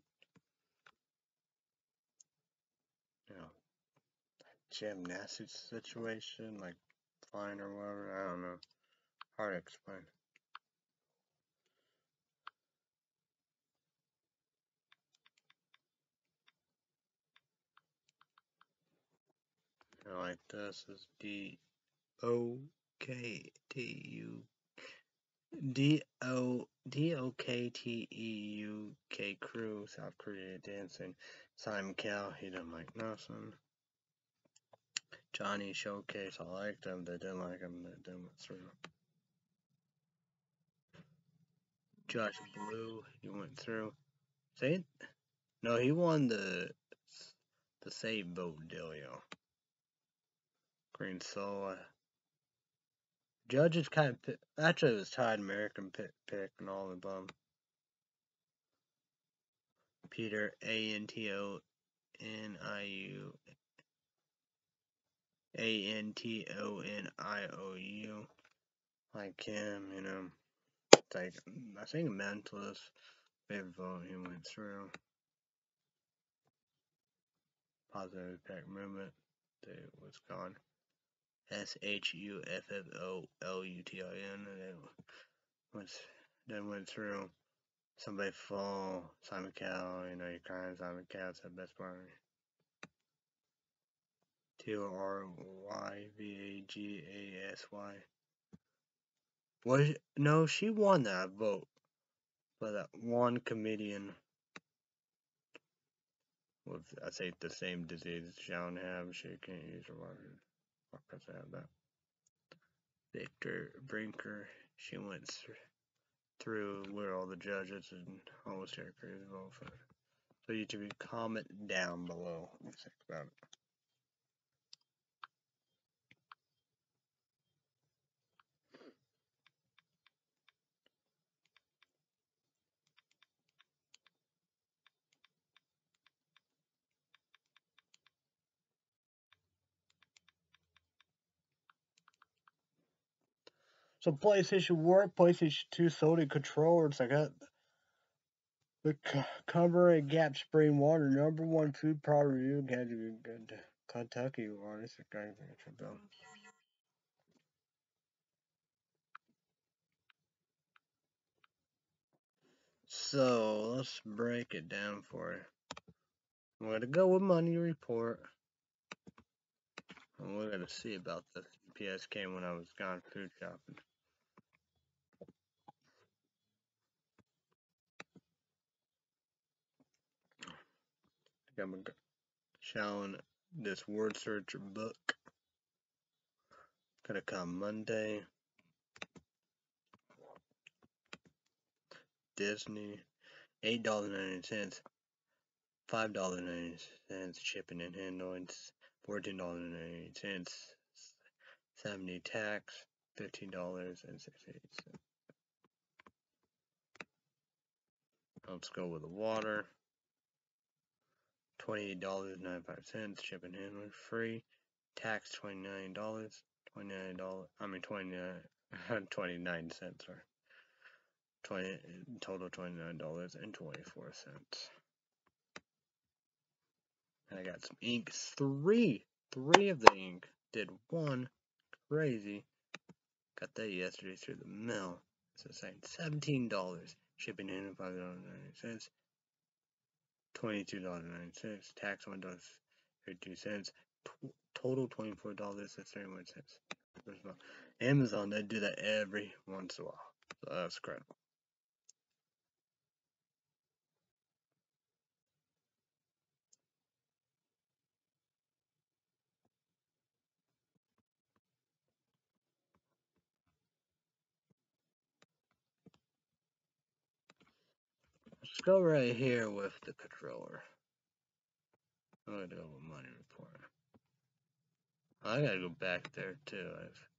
You know, gymnastics situation, like flying or whatever. I don't know. Hard to explain. like this is D O K T U D O D O K T E U K crew South Korea dancing. Simon Cowell, he didn't like nothing. Johnny Showcase, I liked him. They didn't like him. They didn't went through. Josh Blue, he went through. Say, no, he won the the save vote deal, yo. Green Soul. Judges kind of actually it was tied American pick, pick and all of them. Peter A N T O N I U A N T O N I O U. Like him, you know. It's like I think mentalist favorite vote he went through. Positive impact movement. They was gone. S H U F F O L U T I N, and then went through somebody fall Simon Cowell, you know, you're crying Simon Cowell's the best part. T O R Y V A G A S Y. Was no, she won that vote, but that one comedian with I say the same disease Sharon have, she can't use her word. Fuck, I have that. Victory Brinker. She went through where all the judges and almost every vote for. So you comment down below what you think about it. So PlayStation work, PlayStation 2 Sony controllers. I got the cover and Gap Spring Water, number one food product review. Good Kentucky water. So let's break it down for you. I'm gonna go with money report. And we're gonna see about the PSK when I was gone food shopping. I'm showing this word search book. Gonna come Monday. Disney, eight dollars ninety cents, five dollars ninety cents shipping and handling, fourteen dollars ninety cents, seventy tax, fifteen dollars and sixty eight cents. Let's go with the water. $28.95, shipping handling free, tax $29, $29, I mean 29, 29 cents, sorry. 20, total $29.24. And I got some ink, three, three of the ink, did one, crazy, got that yesterday through the mail, it's insane, $17, shipping in $5.90, $22.96. Tax $1.32. Total $24.31. Amazon, they do that every once in a while. So that's incredible. Let's go right here with the controller. I'm gonna go with money report. I gotta go back there too. I've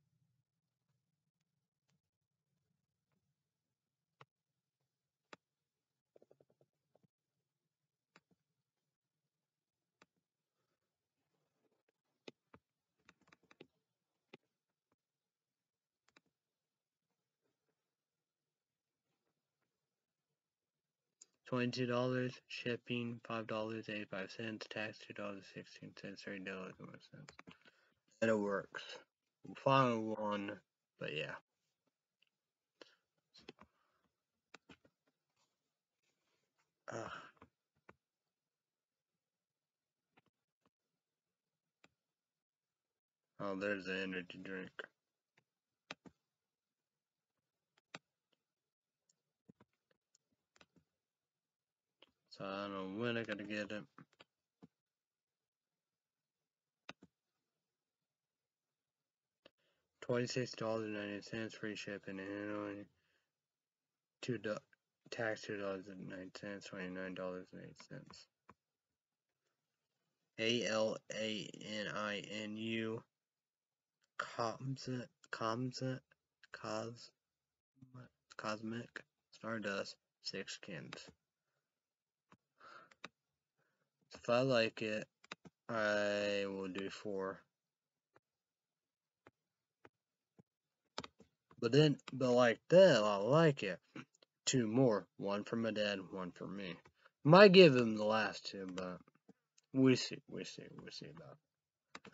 twenty-two dollars, shipping five dollars eighty-five cents, tax two dollars sixteen cents, thirty dollars one cents. And it works. Final one, but yeah. Oh, there's the energy drink. So I don't know when I gotta get it. Twenty-six dollars and ninety cents free shipping and only two tax two dollars and nine cents, twenty-nine dollars and eight cents. A L A N I N U Comsit Comsit Cos Cosmic Stardust six skins. If I like it, I will do four. But then, but like that, I like it. Two more. One for my dad, one for me. Might give him the last two, but we see, we see, we see about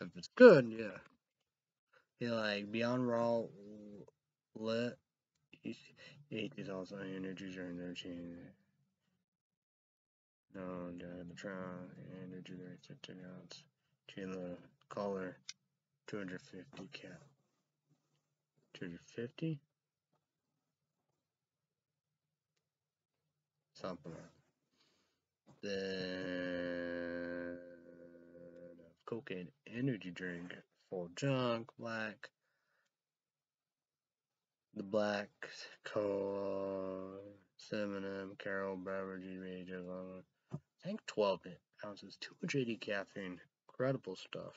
it. If it's good, yeah. Yeah, like Beyond Raw Lit. Eat these also energy during their No, the trial energy rates at 10 ounce. Kilo color 250 cap. 250? Something like Then uh, cocaine energy drink, full junk, black. The Black, Co, Eminem, Carol, Beverage, Major, I think 12 ounces, 280 caffeine. Incredible stuff.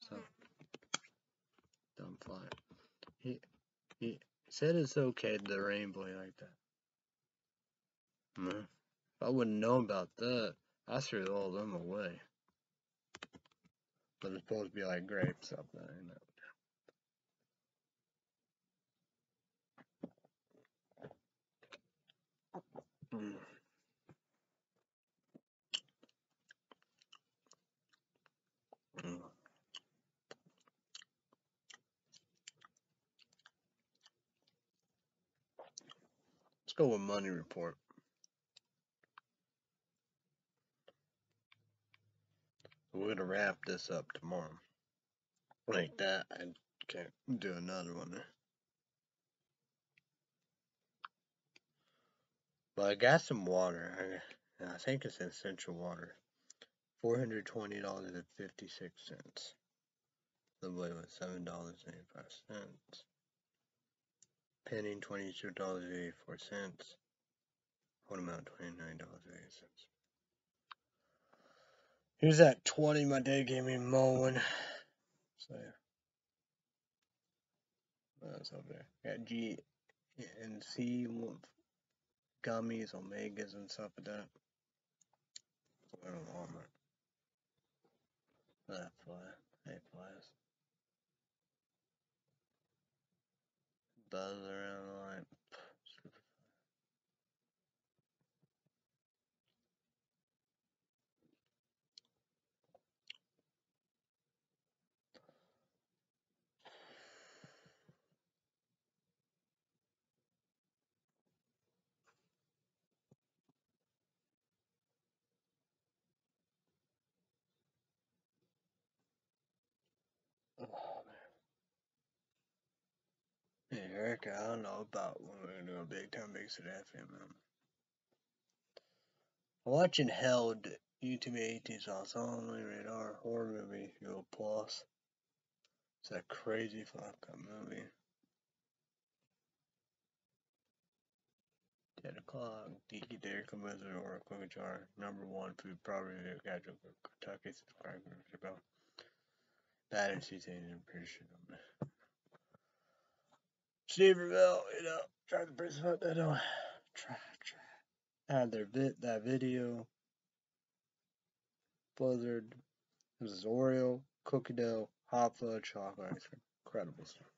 So, don't fly. He, he said it's okay to rainbow like that. Mm. I wouldn't know about that. I threw all them away. But it's supposed to be like grapes up there, you know. Mm. Let's go with money report. We're going to wrap this up tomorrow. Like that, I can't do another one. But I got some water. I, I think it's essential water. $420.56. The boy was $7.85 four cents. What amount twenty nine dollars and eighty cents. Here's that 20 my dad gave me mowing. So that's uh, over there. Got G and C gummies, omegas and stuff like that. I don't. That fly. Hey flies. Buzz around the Eric, I don't know about when we're gonna a big time big city FM. I'm watching Held YouTube 80s on only radar horror movie Go Plus. It's a crazy fucking movie. 10 o'clock, Geeky Dairy Blizzard or Cookie Jar. Number one food probably casual Kentucky subscriber. Bad and season appreciate them. Steverville, you know, try to out that uh, try, try. Add their bit that video. Blizzard. This is Oreo, cookie dough, hot fudge, chocolate ice cream. Incredible stuff.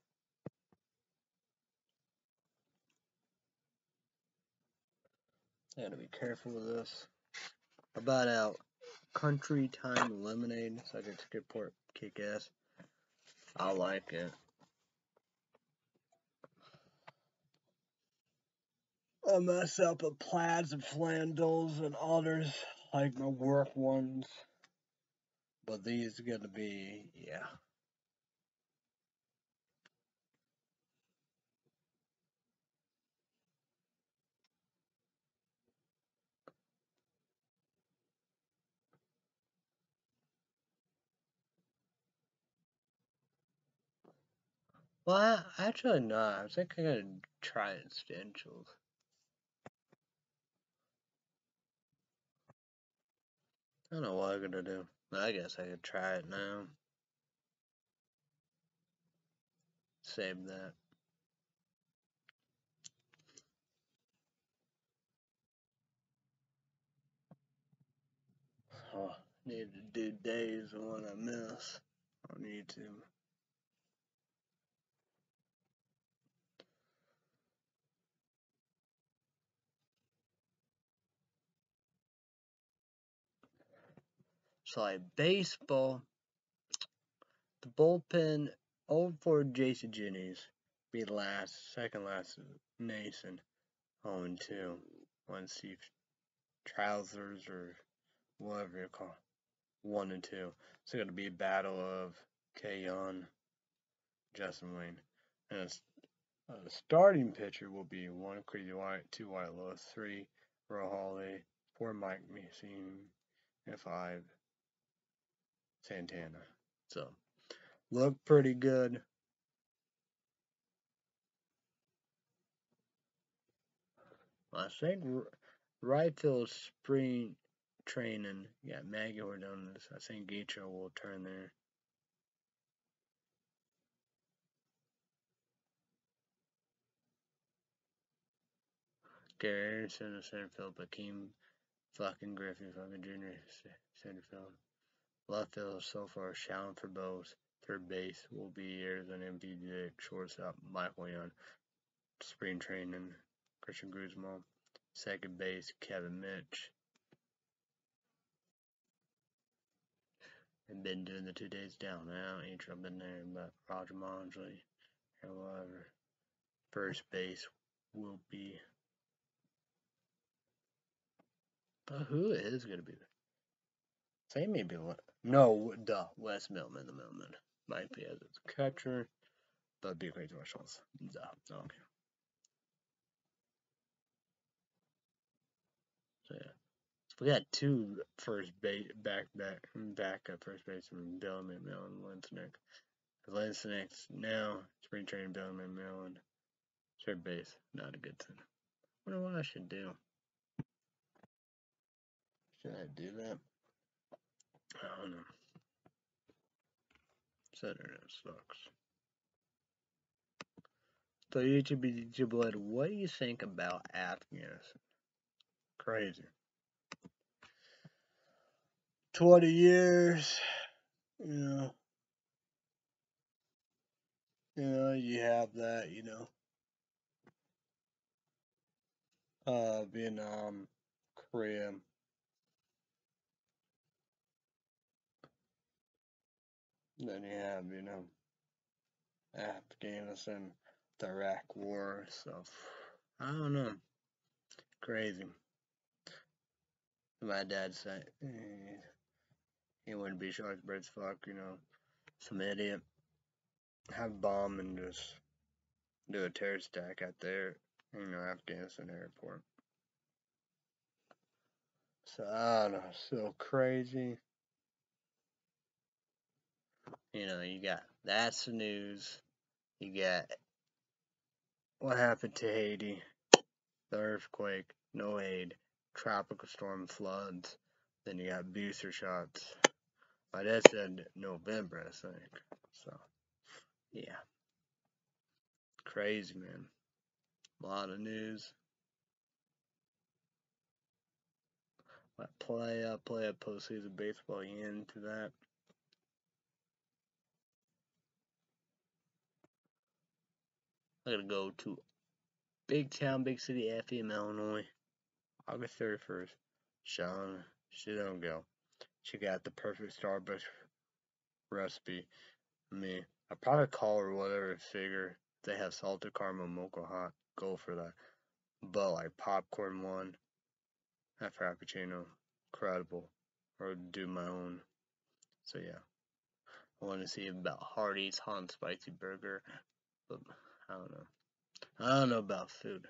I gotta be careful with this. About out country time lemonade, so I can skip port kick ass. I like it. I mess up with plaids and flannels and others, like my work ones. But these are gonna be, yeah. Well, actually not. I think I'm gonna try essentials. I don't know what I'm gonna do. I guess I could try it now. Save that. Oh, need to do days what I miss on YouTube. So baseball, the bullpen over for Jason Jennings be last, second last Mason, oh and two. One Steve Trousers or whatever you call it. one and two. It's going to be a battle of Kayon, Justin Wayne, and a, a, uh, starting pitcher will be one Crazy White, two White Lotus, three Rohale, four Mike Mason, and five Santana. So, look pretty good. I think right till spring training, yeah, Maggie were doing this. I think Gaetro will turn there. Garrett Anderson, center field, Bakeem fucking Griffey, fucking junior center field. Left field so far, Shallon for both. Third base will be Arizona MPJ. Shortstop, Michael Young. Spring training, Christian Guzman. Second base, Kevin Mitch. And been doing the two days down now. Ain't been there, but Roger Monsley. However, first base will be. But who is going to be there? Say maybe no, duh, Wes Millman, the Millman might be as a catcher. That'd be a great chance. Duh, okay. So yeah, so we got two first base back back backup first baseman, Bill McMillan, and Linsnick. Now spring training Bill McMillan, third base, not a good thing. I wonder what I should do. Should I do that? I don't know. Internet sucks. So YouTube, YouTube, what do you think about Afghanistan? Crazy. 20 years, you know. You know, you have that, you know. Uh, Vietnam, Korea, Then you have, you know, Afghanistan, the Iraq War stuff. I don't know. Crazy. My dad said eh, he wouldn't be sure as fuck, you know, some idiot have bomb and just do a terror attack at their, you know, Afghanistan airport. So I don't know, so crazy. You know, you got that's the news. You got what happened to Haiti, the earthquake, no aid, tropical storm floods. Then you got booster shots. My dad said November, I think. So, yeah. Crazy, man. A lot of news. Play up, play up postseason baseball into that. I'm gonna go to Big Town, Big City, Effingham, Illinois, August 31st. Sean, she don't go. She got the perfect Starbucks recipe. Me, I probably call her whatever figure. They have salted caramel mocha hot. Go for that. But like popcorn one, that frappuccino, incredible. Or do my own. So yeah. I want to see about Hardee's hot and spicy burger. But I don't know. I don't know about food.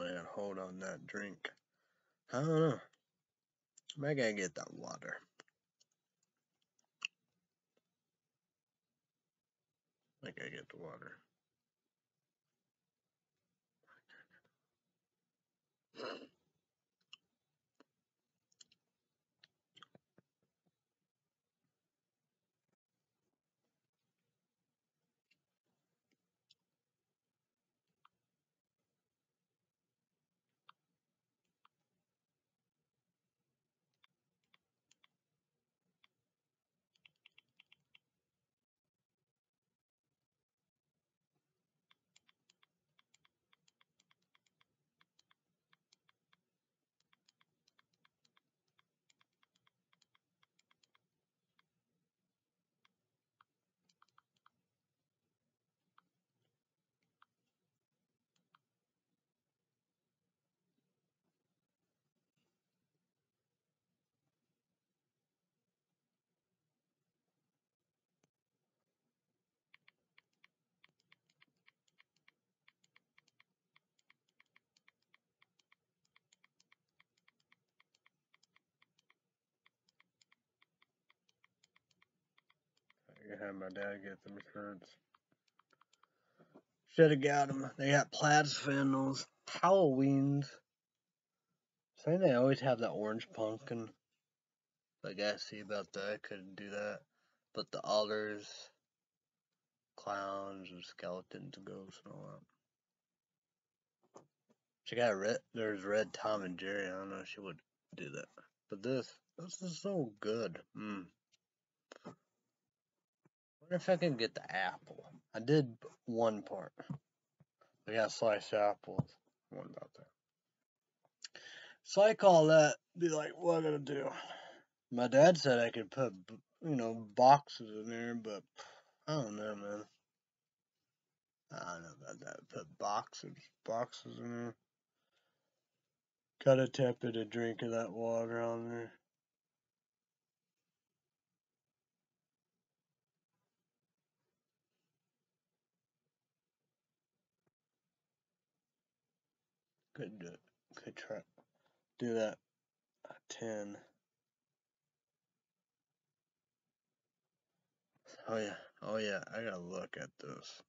man. hold on that drink. I don't know. I gotta get that water. I gotta get the water. Have my dad get them shirts. Should have got them. They got plaid spindles. Halloween's. Saying they always have that orange pumpkin. I gotta see about that. I couldn't do that. But the others, clowns and skeletons and ghosts and all that. She got red. There's red Tom and Jerry. I don't know if she would do that. But this, this is so good. Mm. Wonder if I can get the apple. I did one part. I got sliced apples. One about that. So I call that be like, what am I gonna do? My dad said I could put, you know, boxes in there, but I don't know, man. I don't know about that. Put boxes, boxes in there. Gotta tap it a drink of that water on there. Could do. Could try do that. A ten. Oh yeah. Oh yeah. I gotta look at this.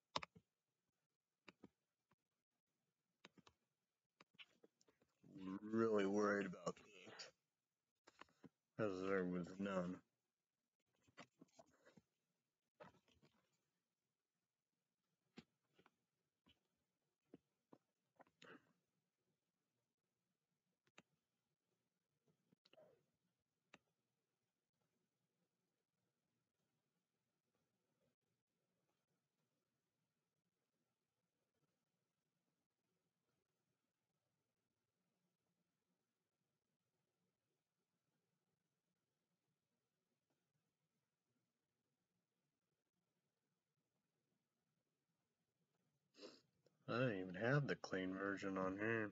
Really worried about these. Because there was none. I don't even have the clean version on here.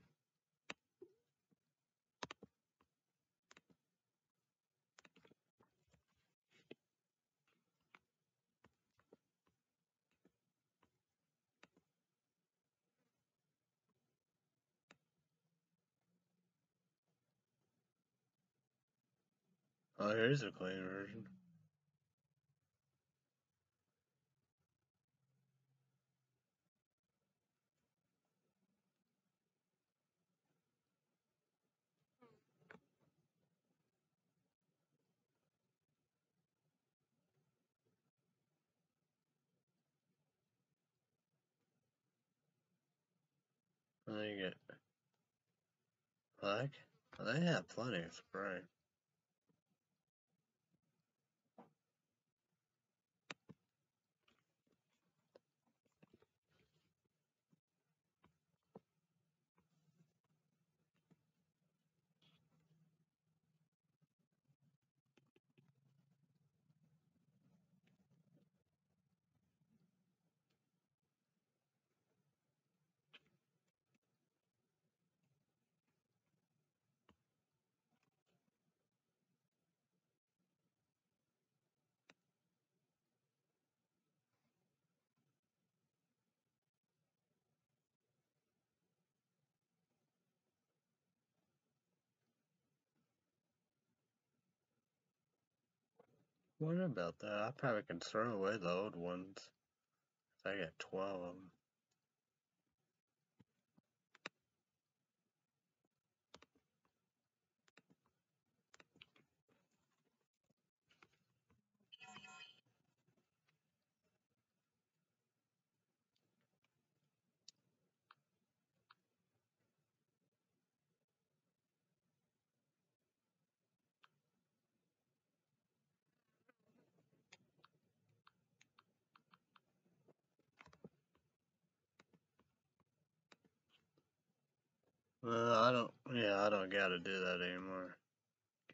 Oh, here's a clean version. Get. Well, they have plenty of spray. What about that? I probably can throw away the old ones. if I got 12 of them. Well, I don't, yeah, I don't gotta do that anymore.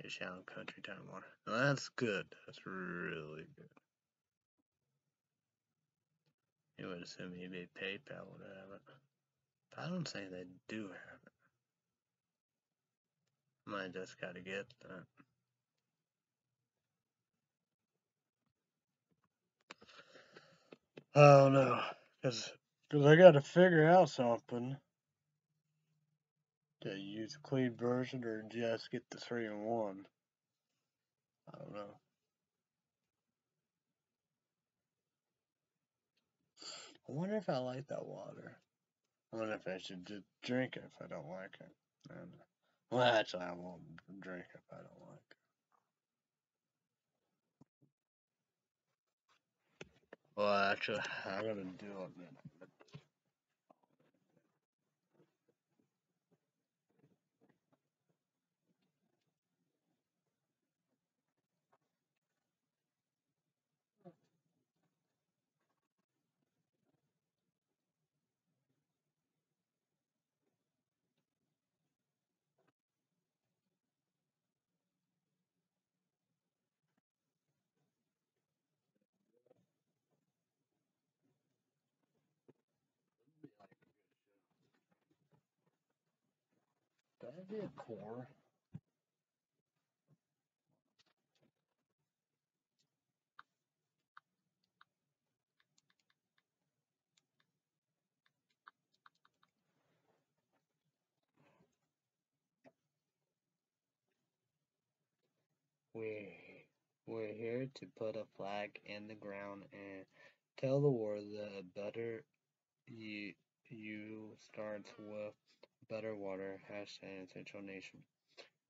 Get shallow country time water. That's good. That's really good. You would assume maybe PayPal would have it. But I don't think they do have it. Might just gotta get that. Oh no, cause, cause I gotta figure out something. To use a clean version or just get the three in one. I don't know. I wonder if I like that water. I wonder if I should just drink it if I don't like it. Don't. Well, actually, I won't drink if I don't like it. Well, actually, I'm gonna do it then. That'd be a core. We we're here to put a flag in the ground and tell the world a better you you starts with better water. Hashtag Essential Nation.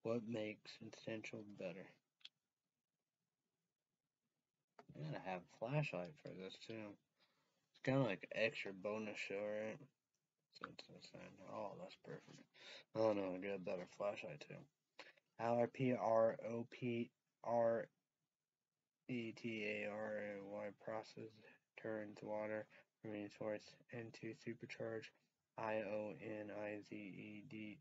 What makes Essential better? I'm gonna have a flashlight for this too. It's kind of like extra bonus show, right? So it's. Oh, that's perfect. Oh no, I get a better flashlight too. R P R O P R E T A R Y process turns water from a source into supercharged I O N I Z E D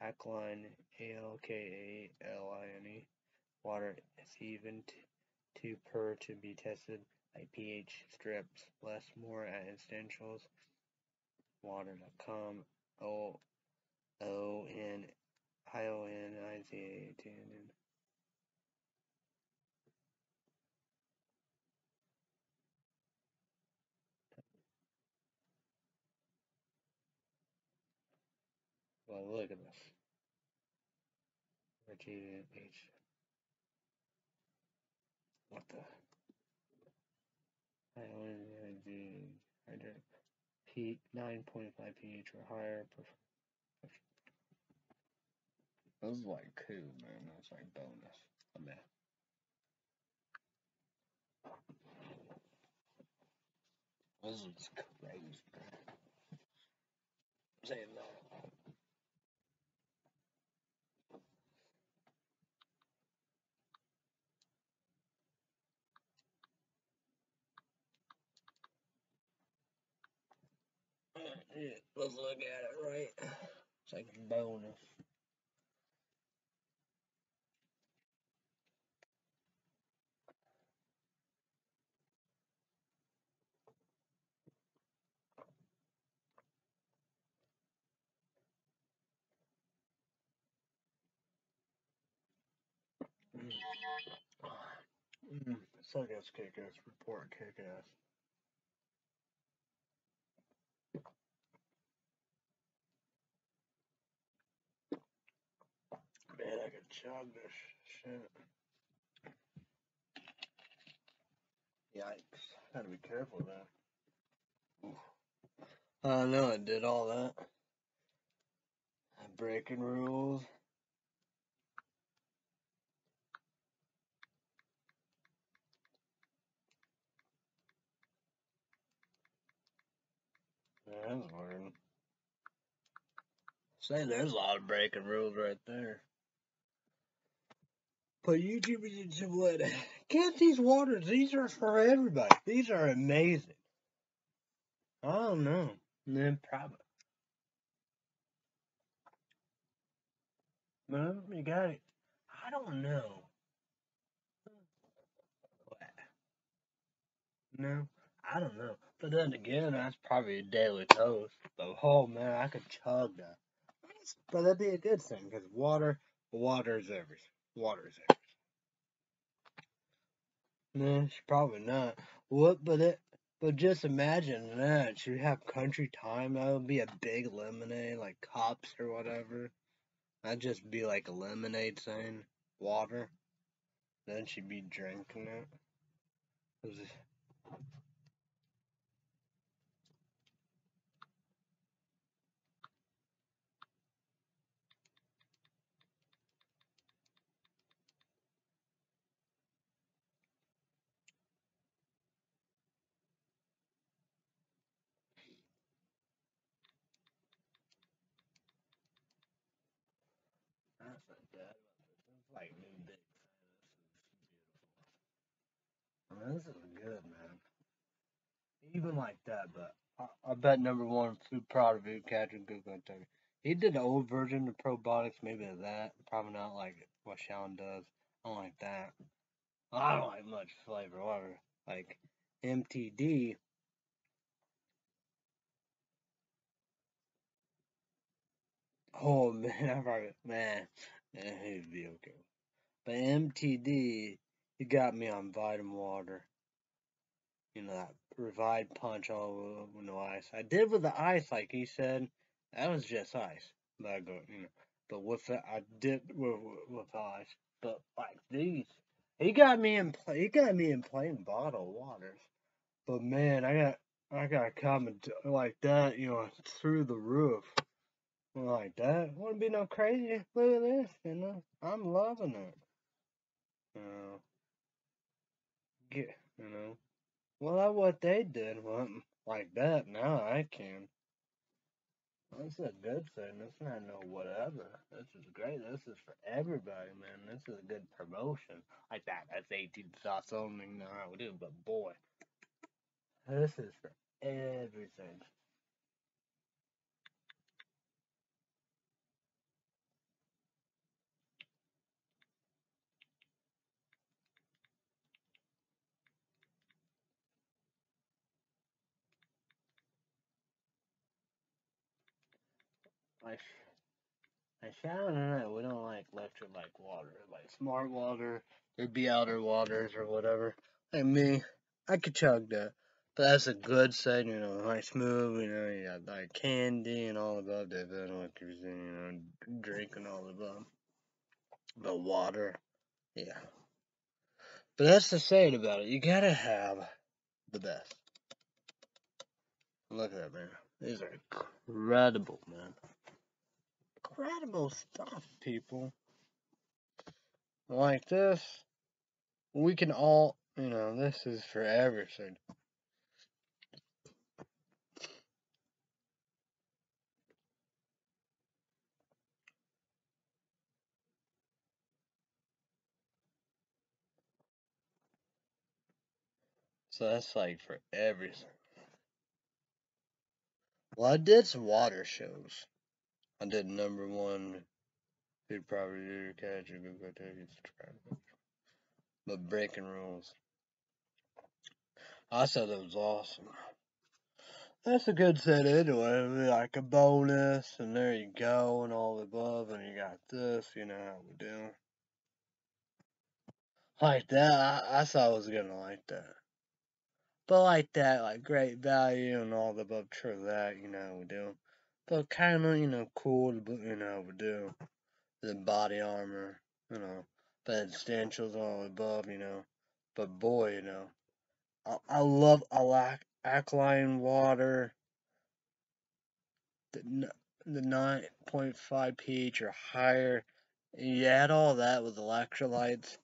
alkaline A L K A L I N E water is even pure to be tested by pH strips. Less more at essentials water.com O O N I O N I Z A T N N Well, look at this. G H. What the? I O N I Z hydrate. P nine point five pH or higher. This is like cool, man. That's like bonus. Oh, man. This is crazy, man. I'm saying that. Yeah, let's look at it right. It's like bonus. Mm, suck ass kick ass report kick ass. Man, I could shit. Yikes. Gotta be careful there. I know I did all that. Breaking rules. That's weird. Say there's a lot of breaking rules right there. But YouTube is what get these waters. These are for everybody. These are amazing. I don't know. Man, probably. No, you got it. I don't know. No, I don't know. But then again, that's probably a daily toast. But oh man, I could chug that. But that'd be a good thing because water, water is everything. Water everything. No, she probably not. What? But it. But just imagine that you have country time. That would be a big lemonade, like cups or whatever. That'd just be like a lemonade saying water. Then she'd be drinking it. 'Cause Mean, this is good, man. Even like that, but I, I bet number one food product food catcher Google Kentucky. He did the old version of probiotics, maybe of that. Probably not like what Sean does. I don't like that. I don't like much flavor, whatever. Like MTD. Oh man, I probably man, man, he'd be okay. But MTD, he got me on vitamin water. You know that revived punch all with no ice. I did with the ice, like he said. That was just ice. But I go, you know. But with it, I did with, with ice. But like these, he got me in. play. He got me in plain bottled waters. But man, I got I got a comment like that, you know, through the roof. Like that wouldn't be no crazy. Look at this, you know. I'm loving it. You know. Get, you know. Well, that's what they did. Well, like that. Now I can. That's a good thing. It's not no whatever. This is great. This is for everybody, man. This is a good promotion. Like that. That's 18 sauce only. No, I would do. But boy, this is for everything. Like, like Shannon and I, we don't like electrolyte water, like smart water. There'd be outer waters or whatever. Like me, I could chug that. But that's a good setting, you know, like smooth, you know, you got like candy and all above that, but I don't like you know, drinking all above. But water, yeah. But that's the saying about it. You gotta have the best. Look at that, man. These are incredible, man incredible stuff, people. Like this, we can all, you know, this is for everything. So that's like for everything. Well, I did some water shows. I did number one. He'd probably do catch it, go take it. But breaking rules. I said it was awesome. That's a good set anyway. Like a bonus, and there you go, and all the above, and you got this, you know how we do. Like that, I, I thought I was gonna like that. But like that, like great value and all the above, true that, you know how we do. But kind of, you know, cool, but you know, do the body armor, you know, the essentials all above, you know. But boy, you know, I, I love alkaline water, the the 9.5 pH or higher. You add all that with electrolytes.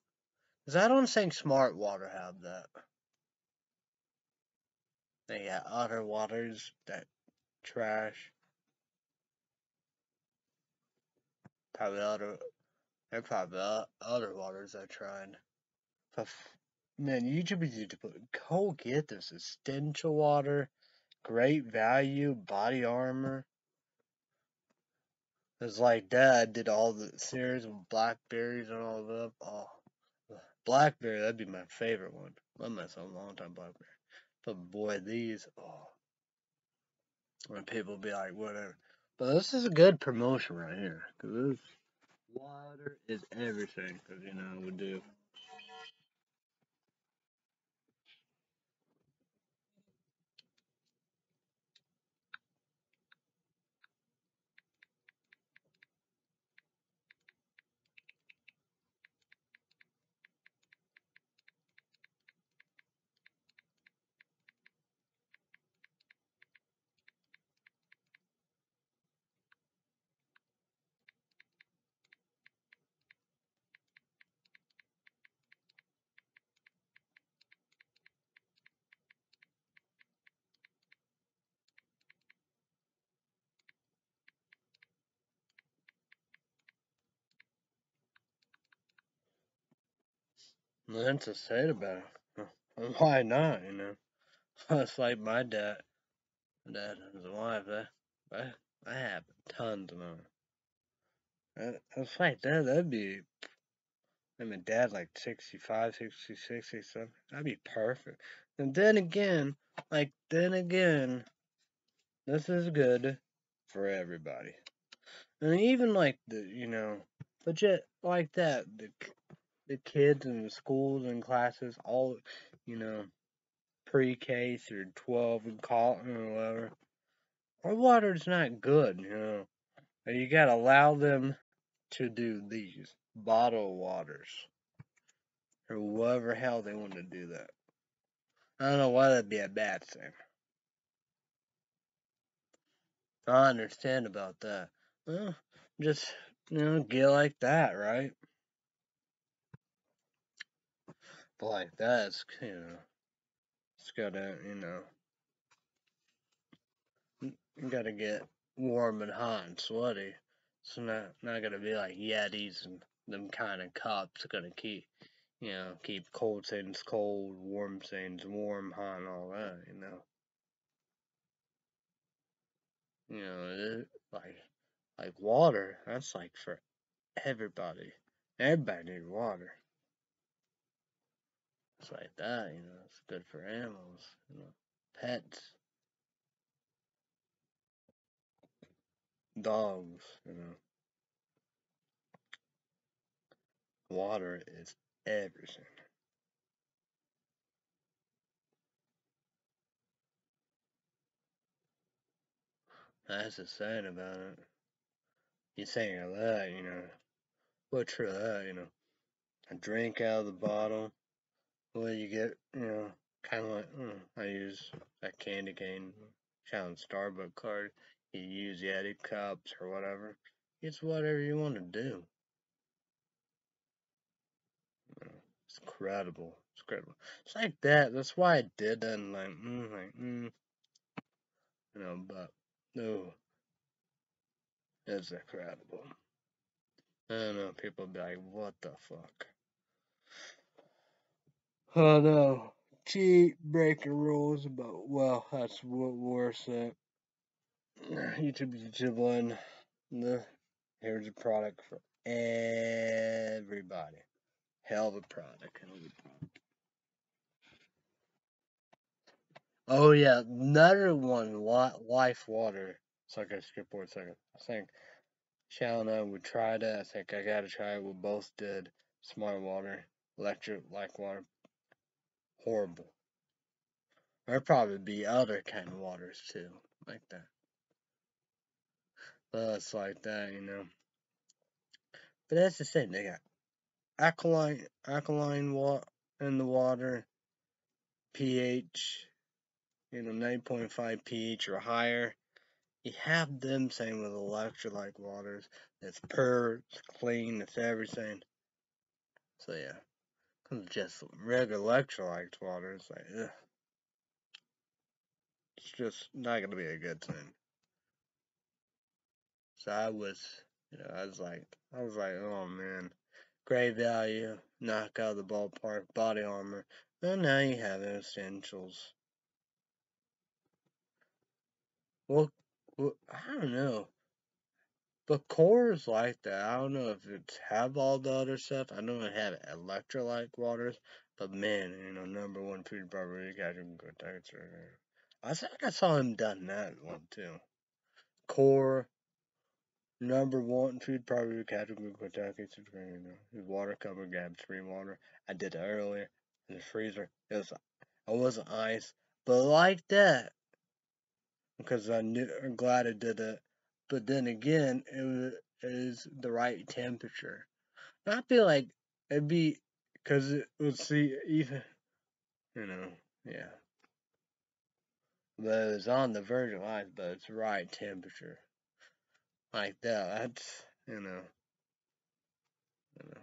Cause I don't think smart water have that. They got other waters that trash. Probably other, there probably other waters I tried. But man, YouTube need to put go get this essential water, great value, body armor. It's like Dad did all the series with blackberries and all that. Oh, blackberry, that'd be my favorite one. Love myself a long time blackberry. But boy, these, oh, when people be like, whatever. But this is a good promotion right here. Cause this water is everything. Cause you know we do. Nothing to say about it. Why not, you know? It's like my dad, my dad and his wife, I, I, have tons of them. It's like that, that'd be, I mean, dad like 65, 66, 67, that'd be perfect. And then again, like, then again, this is good for everybody. And even like the, you know, legit like that, the the kids in the schools and classes, all, you know, pre-K through 12 and college or whatever, our water's not good, you know. And you gotta allow them to do these bottled waters. Or whatever hell they want to do that. I don't know why that'd be a bad thing. I understand about that. Well, just, you know, get like that, right? But like that's you know, it's gotta, you know, gotta get warm and hot and sweaty. It's not, not gonna be like Yetis and them kind of cups gonna keep, you know, keep cold things cold, warm things warm, hot, and all that, you know. You know, like, like water, that's like for everybody. Everybody needs water. It's like that, you know, it's good for animals, you know, pets, dogs, you know. Water is everything. That's the sad about it. You saying a lot, you know, what's for that, uh, you know, a drink out of the bottle, well, you get, you know, kind of like, mm, I use that candy cane, kind of Starbucks card, you use Yeti cups or whatever. It's whatever you want to do. It's incredible. It's incredible. It's like that. That's why I did that. And like, mm, like, mm. You know, but no, it's incredible. I don't know. People be like, what the fuck? Oh no. Cheat, breaking rules, but well, that's what worse that YouTube YouTube one. The here's a product for everybody. Hell of a product. Hell of a product. Oh yeah, another one, Life Water. So I gotta skip a second. I think Shannon and I would try that. I think I gotta try it. We both did Smart Water, Electrolyte Water. Horrible. There'd probably be other kind of waters too, like that. But it's like that, you know. But that's the thing. They got alkaline, alkaline water in the water, pH, you know, 9.5 pH or higher. You have them same with electrolyte waters. It's pure, it's clean, it's everything. So yeah, just regular electrolyte water. It's like, ugh. It's just not gonna be a good thing. So I was, you know, I was like, I was like, oh man, great value, knock out of the ballpark, body armor. And now you have essentials. Well, well, I don't know. But core is like that. I don't know if it's have all the other stuff. I know it have electrolyte waters, but man, you know, number one food probably got good texture. I think I saw him done that one too. Core, number one food probably category Kentucky you know, his water cover gab stream water. I did it earlier in the freezer. It was I wasn't ice, but like that because I knew, I'm glad I did it. But then again, it was the right temperature. I feel like it'd be because it would see even, you know, yeah. But it's on the verge of ice, but it's right temperature. Like that, that's, you know, you know.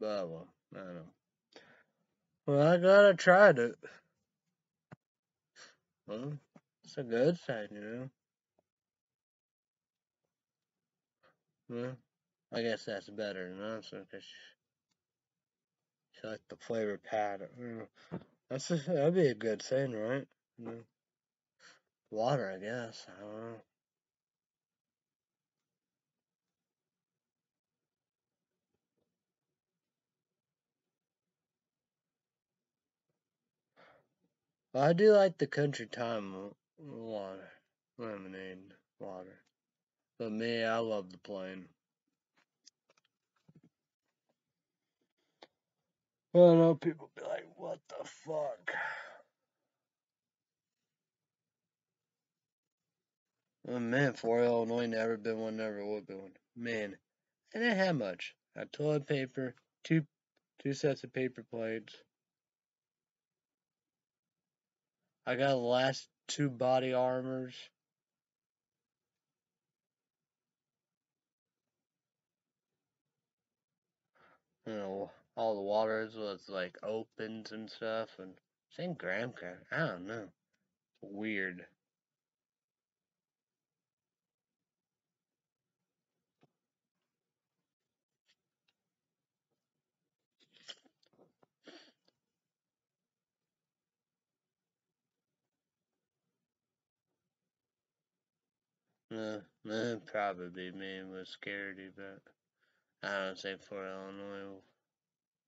But, well, I don't know. Well, I gotta try it. Well, it's a good sign, you know. Well, I guess that's better than answer because like the flavor pad. Mm. That's a, that'd be a good thing, right? Mm. Water, I guess. I don't know. I do like the country time water, lemonade water. But me, I love the plain. I know people be like, what the fuck? Oh, man, for Illinois, never been one, never will be one. Man, I didn't have much. I had toilet paper, two two sets of paper plates. I got the last two body armors. You know, all the waters was like opens and stuff, and same graham. I don't know. Weird. No, no, probably me was scaredy, but I don't think for Illinois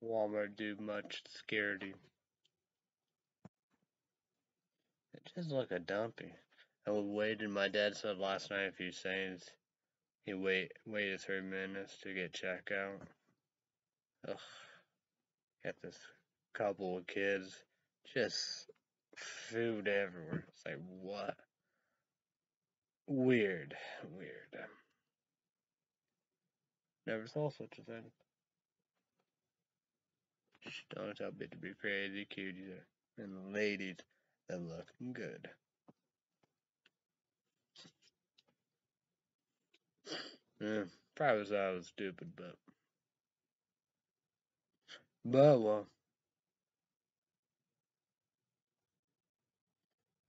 Walmart do much scaredy. It just look a dumpy. I waited. My dad said last night a few sayings. He wait waited three minutes to get checkout. Ugh. Got this couple of kids. Just food everywhere. It's like what? Weird. Weird. Never saw such a thing. Don't tell me to be crazy cuties and ladies that look good. Yeah, probably thought I was stupid, but but well,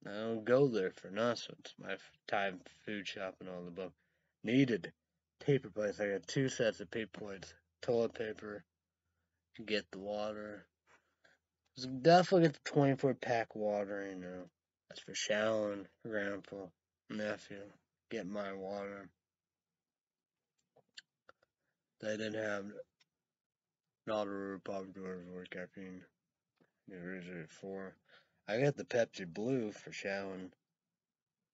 I don't go there for nothing. nonsense. My time food shopping on the book needed paper plates. I got two sets of paper plates, toilet paper, get the water. Definitely get the 24 pack water, you know. That's for showering, grandpa, nephew. Get my water. They didn't have not a Republic or caffeine. Is it for. I got the Pepsi Blue for showering.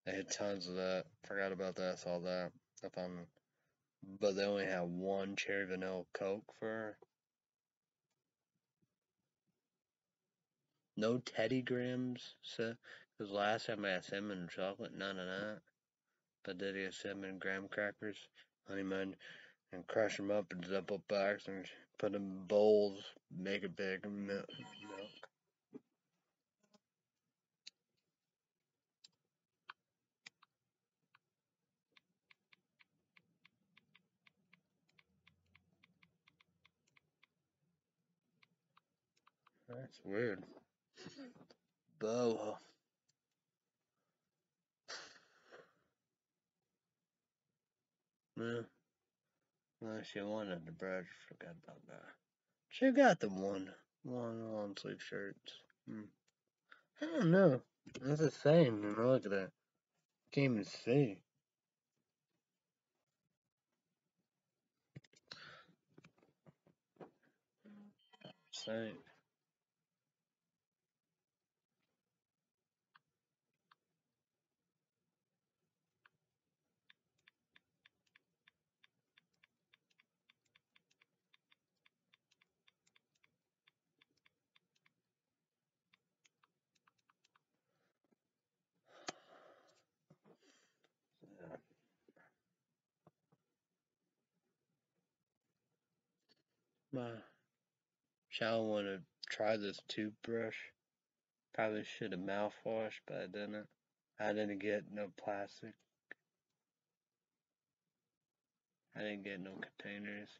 They had tons of that. Forgot about that. Saw that. I found, but they only had one cherry vanilla Coke for No Teddy Grahams, so, because last time I had cinnamon chocolate, none of that. But did he have cinnamon graham crackers, honey mud, and crush them up in Ziploc bags and put them in bowls, make it big. That's weird. Yeah. Well, she wanted the brush. Forgot about that. She got the one. Long long sleeve shirts. Hmm. I don't know. That's the same. You know, look at that. Can't even see. Same. My child wanted to try this toothbrush. Probably should have mouthwash, but I didn't. I didn't get no plastic. I didn't get no containers.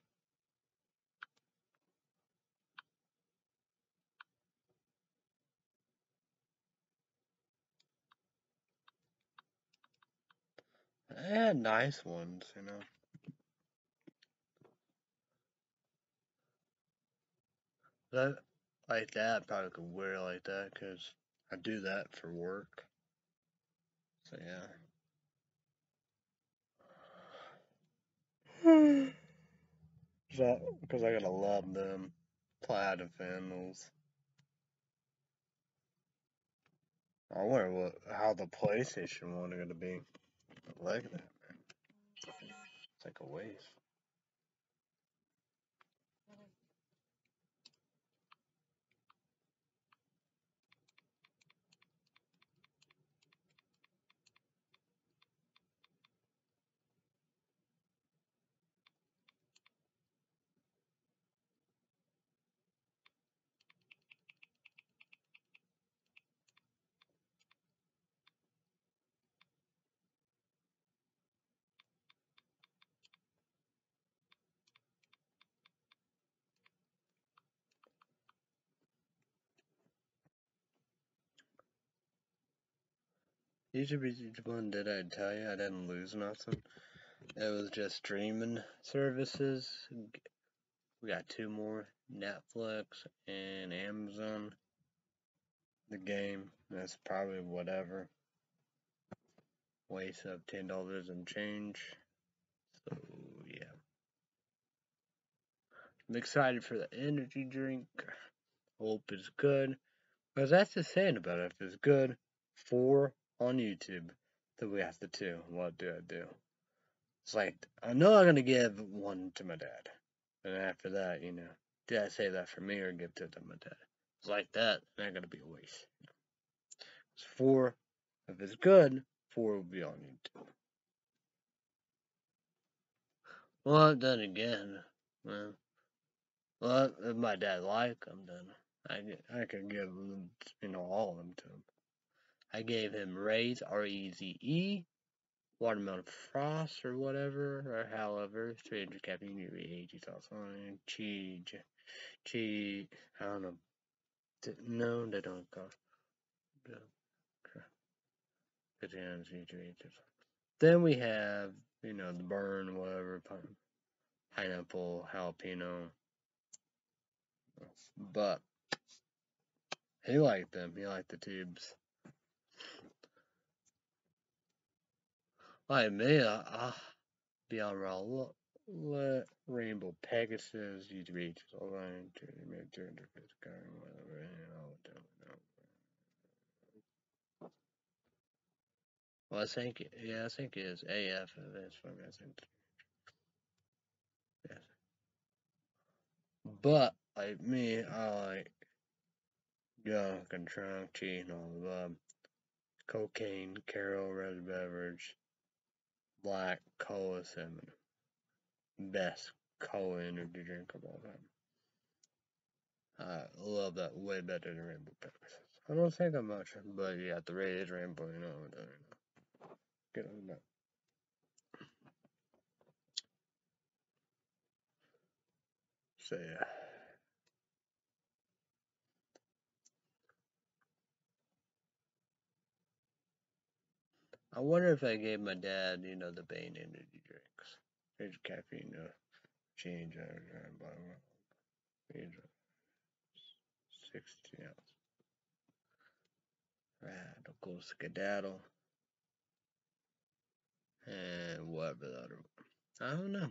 I had nice ones, you know. That like that probably could wear it like that because I do that for work. So yeah. Because I gotta love them plaid defenders. I wonder what how the PlayStation one are gonna be. Look at that, man. It's like a waste. Did I tell you I didn't lose nothing? It was just streaming services. We got two more Netflix and Amazon. The game, that's probably whatever. Waste of ten dollars and change. So yeah. I'm excited for the energy drink. Hope it's good. Because that's the saying about it. If it's good, four on YouTube, that we have the two. What do I do? It's like, I know I'm going to give one to my dad. And after that, you know, did I say that for me or give it to my dad? It's like that, not going to be a waste. It's four. If it's good, four will be on YouTube. Well, then again, well, well if my dad like them, then I, I could give them, you know, all of them to him. I gave him Reze, R-E-Z-E, Watermelon Frost or whatever, or however, 300 caffeine, UVA, sauce on cheese, cheese, I don't know. No, they don't go. Then we have, you know, the burn, whatever, pineapple, jalapeno. But he liked them. He liked the tubes. Like me, I, I be on roll. Let Rainbow Pegasus, you reach online to make two hundred fifty whatever, you know, Well, I think, yeah, I think it is AF. That's what I think. Yes. But, like me, I like junk and all the above. Cocaine, Carol, red beverage, black cola cinnamon. Best cola energy drink of all time. I love that way better than Rainbow Pegasus. I don't think I'm much, but yeah, the rate is Rainbow, you know. Get on that. So yeah. I wonder if I gave my dad, you know, the Bang energy drinks. There's caffeine uh, change uh, blah, blah, 60 ounce. Radical skedaddle. And whatever the other. I don't know.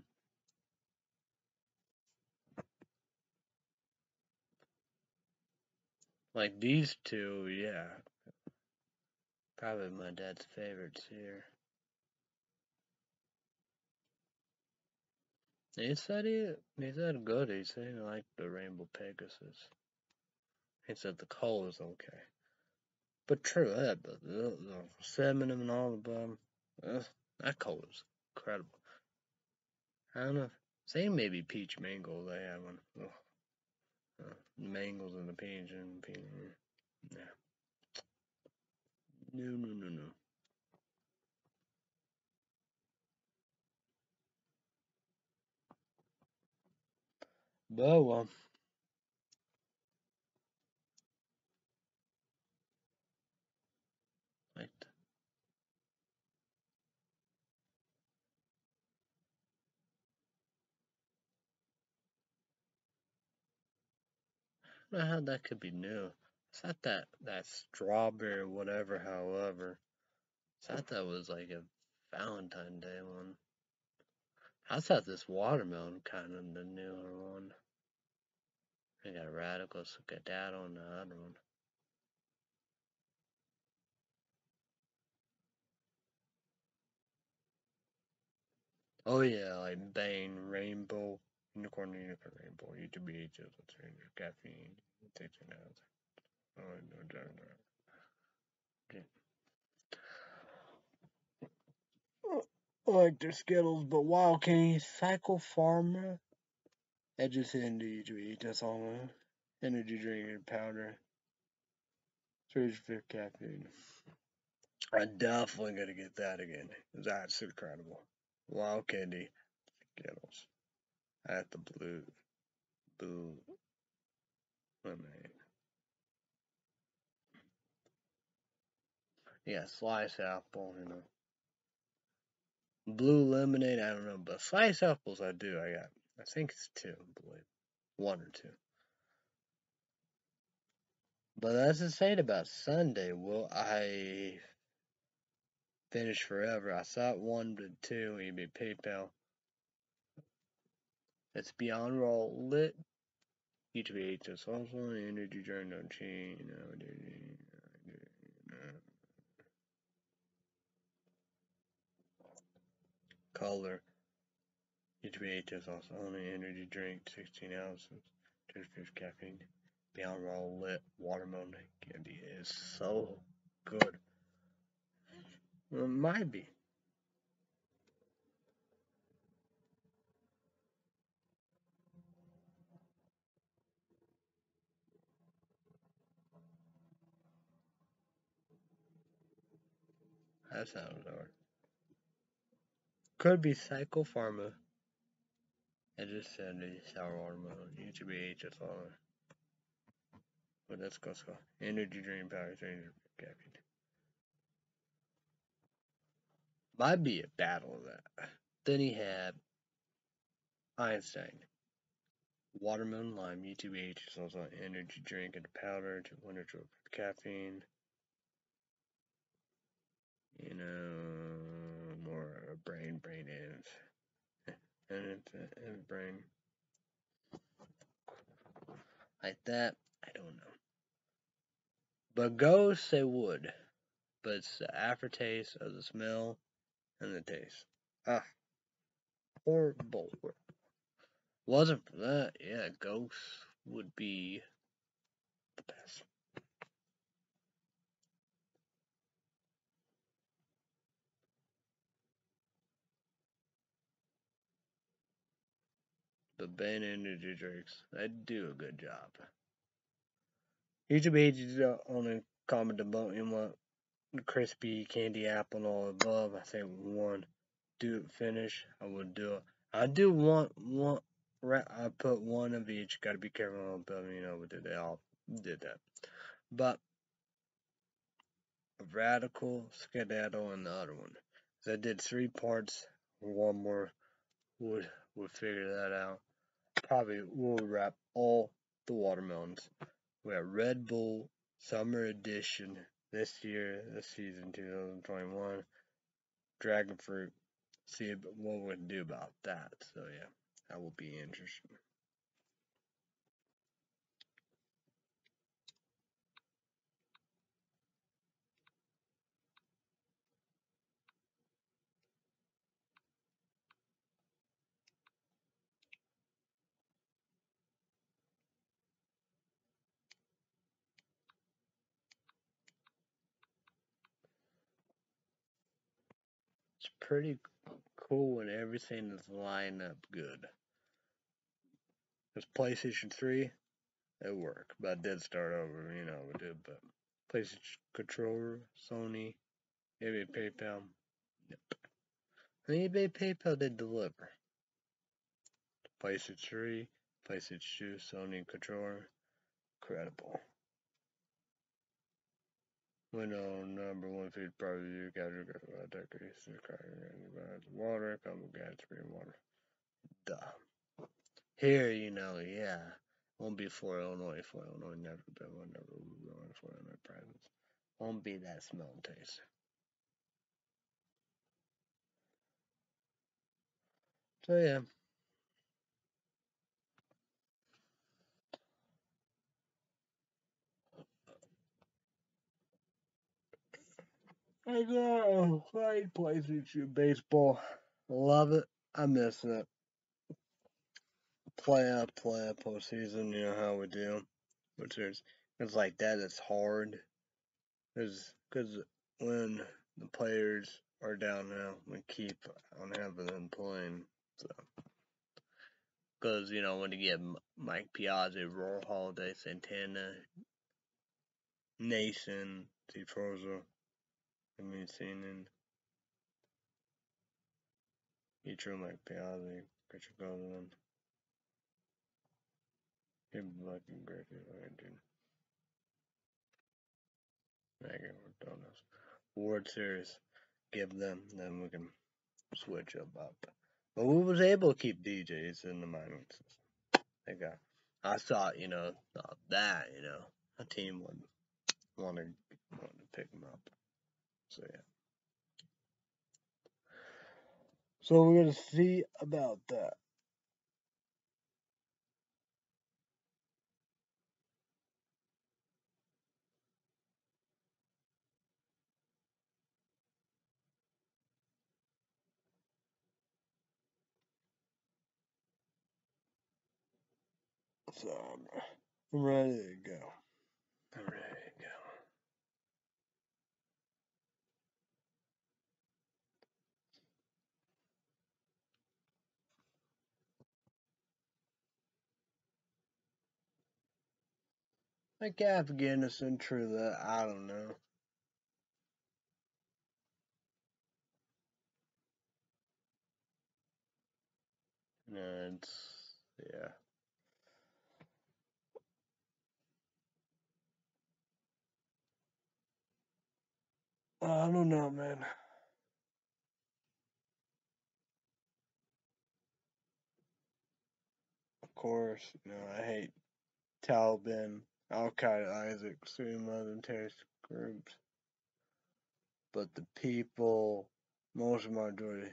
Like these two, yeah. Probably my dad's favorites here. He said he, he said good. He said he liked the Rainbow Pegasus. He said the coal is okay. But true, that, but the, the cinnamon and all the bum, uh, that coal is incredible. I don't know. Same maybe peach mango they have one. Uh, the mangoes and the peach and peach. Yeah. No, no, no, no. Well. Right. don't know how that could be new. I thought that that strawberry whatever, however. I thought that was like a Valentine Day one. I thought this watermelon kind of the newer one. I got radical skedaddle on the other one. Oh yeah, like Bang, Rainbow, Unicorn, Unicorn, Rainbow, YouTube your caffeine, no, no, no. I like their Skittles, but Wild Candy, Psycho Pharma, Edges YouTube eat that's all. Energy drink and powder. Three caffeine. I definitely gotta get that again. That's incredible. Wild candy Skittles. At the blue blue lemonade. Yeah, slice apple, you know. Blue lemonade, I don't know, but slice apples I do. I got I think it's two, I believe. One or two. But as I said about Sunday, will I finish forever? I thought one to two, You be PayPal. It's Beyond Raw Lit. YouTube HS also energy drink no Color. YouTube HS also only energy drink 16 ounces. 25 caffeine. Beyond Raw Lit watermelon candy is so good. Well, it might be. That sounds hard. Could be Psycho Pharma. I just said the sour watermelon. YouTube HS on. But let's go, let's. Energy drink power, energy caffeine. Might be a battle of that. Then he had Einstein. Watermelon lime, UTH is also an energy drink and powder, 200 caffeine. You know, brain, brain is. and it's a brain. Like that, I don't know. But ghosts, they would. But it's the aftertaste of the smell and the taste. Ah, horrible. Wasn't for that, yeah, Ghosts would be the best. The Ben Energy drinks, they do a good job. YouTube ages on a comment about you want crispy candy apple and all above. I say one. Do it finish. I would do it. I do want one. I put one of each. Got to be careful about you know they all did that. But radical skedaddle and the other one. So I did three parts. One more would would figure that out. Probably will wrap all the watermelons. We have Red Bull Summer Edition this year, this season 2021. Dragon fruit. See what we can do about that. So yeah, that will be interesting. Pretty cool when everything is lined up good. Because PlayStation 3, it worked, but I did start over, you know, we did, but PlayStation controller, Sony, eBay, PayPal. And eBay, PayPal did deliver. PlayStation 3, PlayStation 2, Sony controller, incredible. Window number one feed probably you guys are going to decrease the water, come gas, green water. Duh. Here, you know, yeah. Won't be for Illinois. For Illinois, never been one, never will be one for Illinois presence. Won't be that smell and taste. So yeah. I got played shoot baseball. Love it. I miss it. Play up, play up postseason. You know how we do. Which is, it's like that. It's hard. Cause, cause when the players are down now, we keep on having them playing. So, cause you know when you get Mike Piazza, Roy Halladay, Santana, Nason, T. Froza, I mean, seeing in Ichiro Mike Piazza, Richard Golden. Him fucking great, dude. Megan Donuts. World Series. Give them, then we can switch them up. But we was able to keep DJs in the minor system. Got. I thought, you know, thought that, you know, a team would want to want to pick them up. So yeah. So we're gonna see about that. So I'm ready to go. I'm ready Like Afghanistan, true that I don't know. No, it's yeah. I don't know, man. Of course, you know, I hate Taliban, Al Qaeda, ISIS, Sunni Muslim terrorist groups. But the people, most of majority,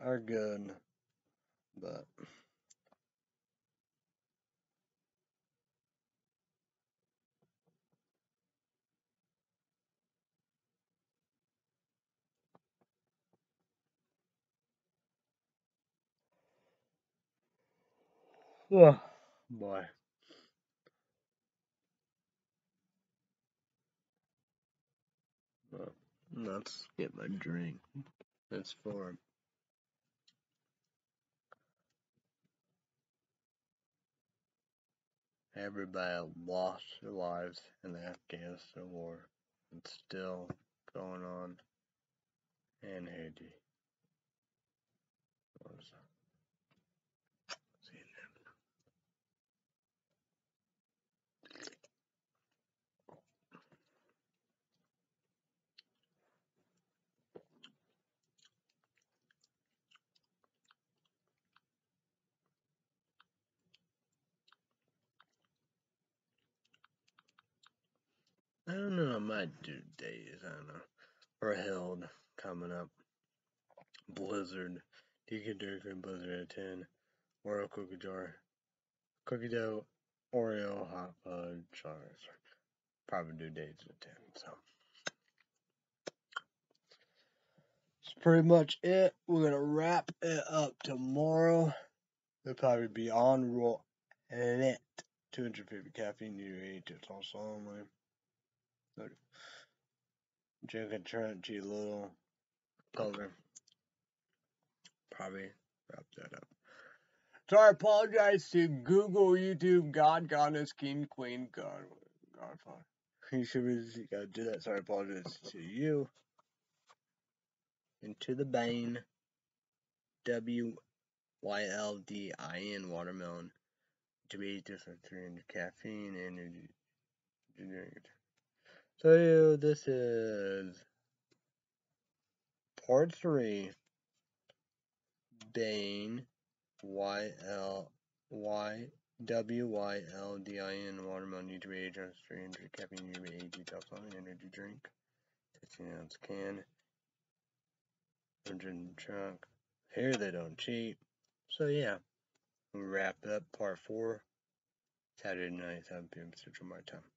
are good. But oh boy. Let's get my drink. That's for everybody lost their lives in the Afghanistan war. It's still going on in Haiti. I might do days, I don't know. Or held coming up. Blizzard. Deacon Dairy Queen Blizzard at 10. Oreo cookie jar. Cookie dough. Oreo hot fudge. Probably do days at 10, so. That's pretty much it. We're gonna wrap it up tomorrow. It'll probably be on roll lit. 250 caffeine, you eat it also only. Drinking Trinity Little Poker. Probably wrap that up. So I apologize to Google, YouTube, God, Goddess, King, Queen, God, Godfather. You should really do that. So I apologize to you. And to the Bang. W Y L D I N watermelon. To be different 300 caffeine, energy, drink. So this is part three. Bang, Y L Y W Y L D I N watermelon YouTube age on stream caffeine UV AG on energy drink. 16 ounce can. 100 trunk. Here they don't cheat. So yeah, we wrap up part four. Saturday night, 7 p.m. Central Time.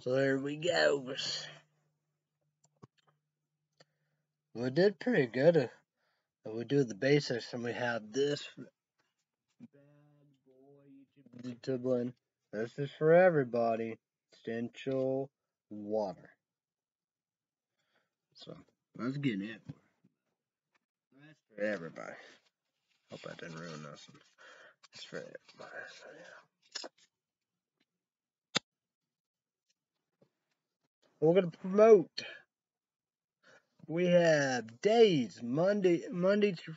So there we go. We did pretty good. Uh, we do the basics, and we have this YouTube blend. This is for everybody. Essential water. So let's get it. That's for everybody. Hope I didn't ruin nothing. It's for everybody. So yeah. We're gonna promote. We have days Monday, Monday through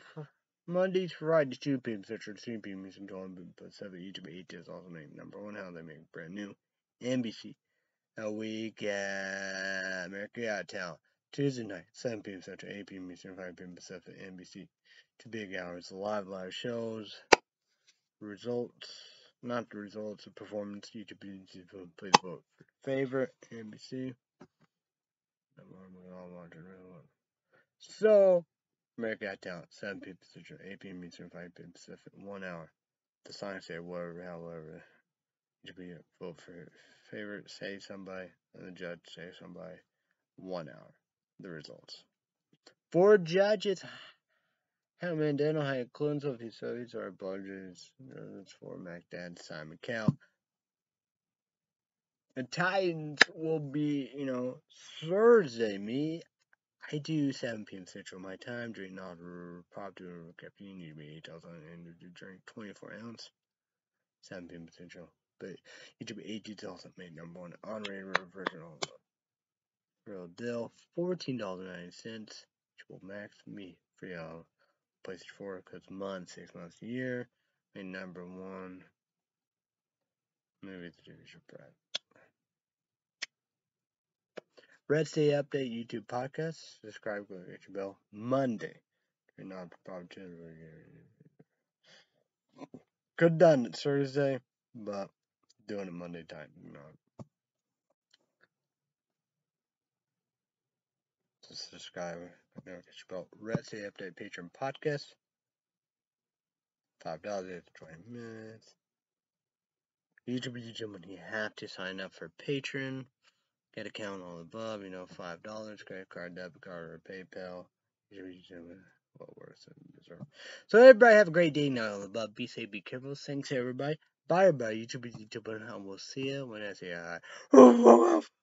Monday to Friday, 2 p.m. Central, 3 p.m. Eastern Time, but 7 each of 8 is also named number one. How they make brand new. NBC. A week at America Out of Town. Tuesday night, 7 p.m. Central, 8 p.m. Eastern, 5 p.m. Pacific, NBC. Two big hours, live, live shows, results, not the results of performance, YouTube, YouTube, please vote for favorite, NBC. So, America Got Talent, 7 p.m. Pacific, 8 p.m. Eastern, 5 p.m. Pacific, one hour. The sign say whatever, however, you be vote for favorite, say somebody, and the judge say somebody, one hour. The results. Four judges. How many Mandano had clones of his studies are budgets. for McDad, Simon Cowell. The Titans will be, you know, Thursday. Me, I do 7 p.m. Central my time. Drink not popular caffeine. You be 8,000 energy drink, 24 ounce. 7 p.m. Central. But it should be 18,000 made number one on version of real deal. $14.90. Which will max me free out. Place four because month, six months a year. Made number one. Maybe it's a division pride. Red State Update YouTube podcast. Subscribe to your bell Monday. You're not Could done it Thursday, but doing it Monday time. You know. So subscribe. Your belt. Red State Update Patreon podcast. Five dollars twenty minutes. YouTube, YouTube, when you have to sign up for Patreon. Get account all above, you know, five dollars, credit card, debit card, or PayPal. What works So everybody have a great day now all above. Be safe, be careful. Thanks everybody. Bye everybody. YouTube, YouTube, and we'll see you when I say hi.